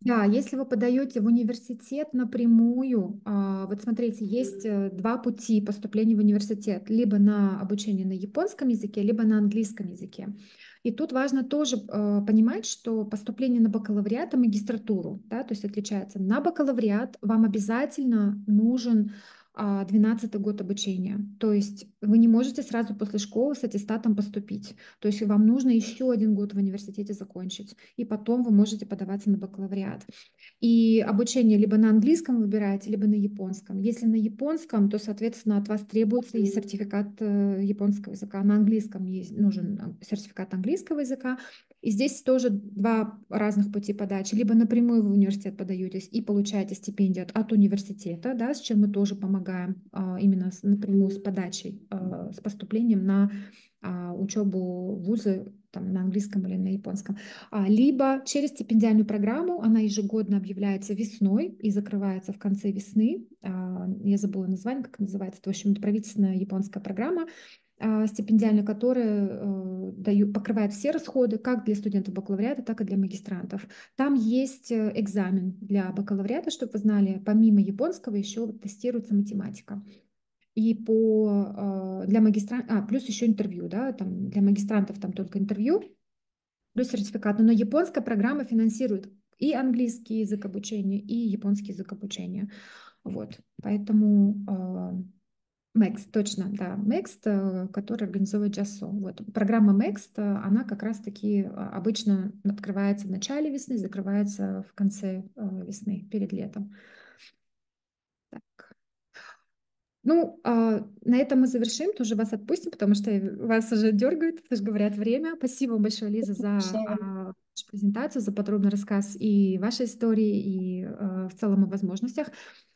Да, если вы подаете в университет напрямую, а, вот смотрите, есть э, два пути поступления в университет, либо на обучение на японском языке, либо на английском языке. И тут важно тоже э, понимать, что поступление на бакалавриат и магистратуру, да, то есть отличается. На бакалавриат вам обязательно нужен 12 а, год обучения. То есть вы не можете сразу после школы с аттестатом поступить. То есть вам нужно еще один год в университете закончить, и потом вы можете подаваться на бакалавриат. И обучение либо на английском выбираете, либо на японском. Если на японском, то, соответственно, от вас требуется и сертификат э, японского языка. На английском есть, нужен э, сертификат английского языка. И здесь тоже два разных пути подачи. Либо напрямую в университет подаетесь и получаете стипендию от университета, да, с чем мы тоже помогаем а, именно с, напрямую с подачей, а, с поступлением на а, учебу в вузы там, на английском или на японском, а, либо через стипендиальную программу, она ежегодно объявляется весной и закрывается в конце весны, а, я забыла название, как называется, это, в общем, правительственная японская программа, а, стипендиальная, которая э, дают, покрывает все расходы, как для студентов бакалавриата, так и для магистрантов. Там есть э, экзамен для бакалавриата, чтобы вы знали, помимо японского еще тестируется математика. И по, э, для магистрантов, а, плюс еще интервью, да, там для магистрантов там только интервью, плюс сертификат. Но японская программа финансирует и английский язык обучения, и японский язык обучения. Вот, поэтому Next, точно, да, Next, э, который организовывает JASO. Вот. Программа Next, э, она как раз-таки а, обычно открывается в начале весны, закрывается в конце э, весны, перед летом. Так. Ну, а, на этом мы завершим, тоже вас отпустим, потому что вас уже дергают, тоже говорят время. Спасибо большое, Лиза, за а, презентацию, за подробный рассказ и вашей истории, и в целом о возможностях.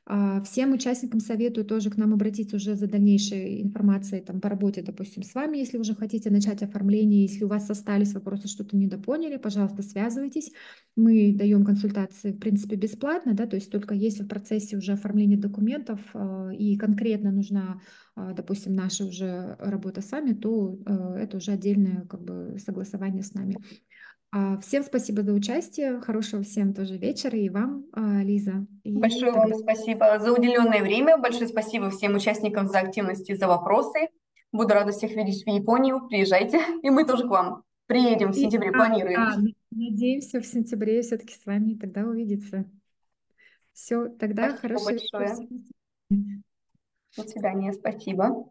А, всем участникам советую тоже к нам обратиться уже за дальнейшей информацией там, по работе, допустим, с вами, если уже хотите начать оформление. Если у вас остались вопросы, что-то недопоняли, пожалуйста, связывайтесь. Мы даем консультации, в принципе, бесплатно, да, то есть только если в процессе уже оформления документов а, и конкретно нужна, а, допустим, наша уже работа с вами, то это уже отдельное как бы согласование с нами. А, всем спасибо за участие, хорошего всем тоже вечера и вам, а, Лиза. И Большое тогда... вам спасибо за уделенное время, большое спасибо всем участникам за активность и за вопросы. Буду рада всех видеть в Японию, приезжайте, (laughs) и мы тоже к вам приедем в сентябре, и, планируем. А, надеемся в сентябре все-таки с вами тогда увидеться. Все, тогда спасибо большое. До свидания, спасибо.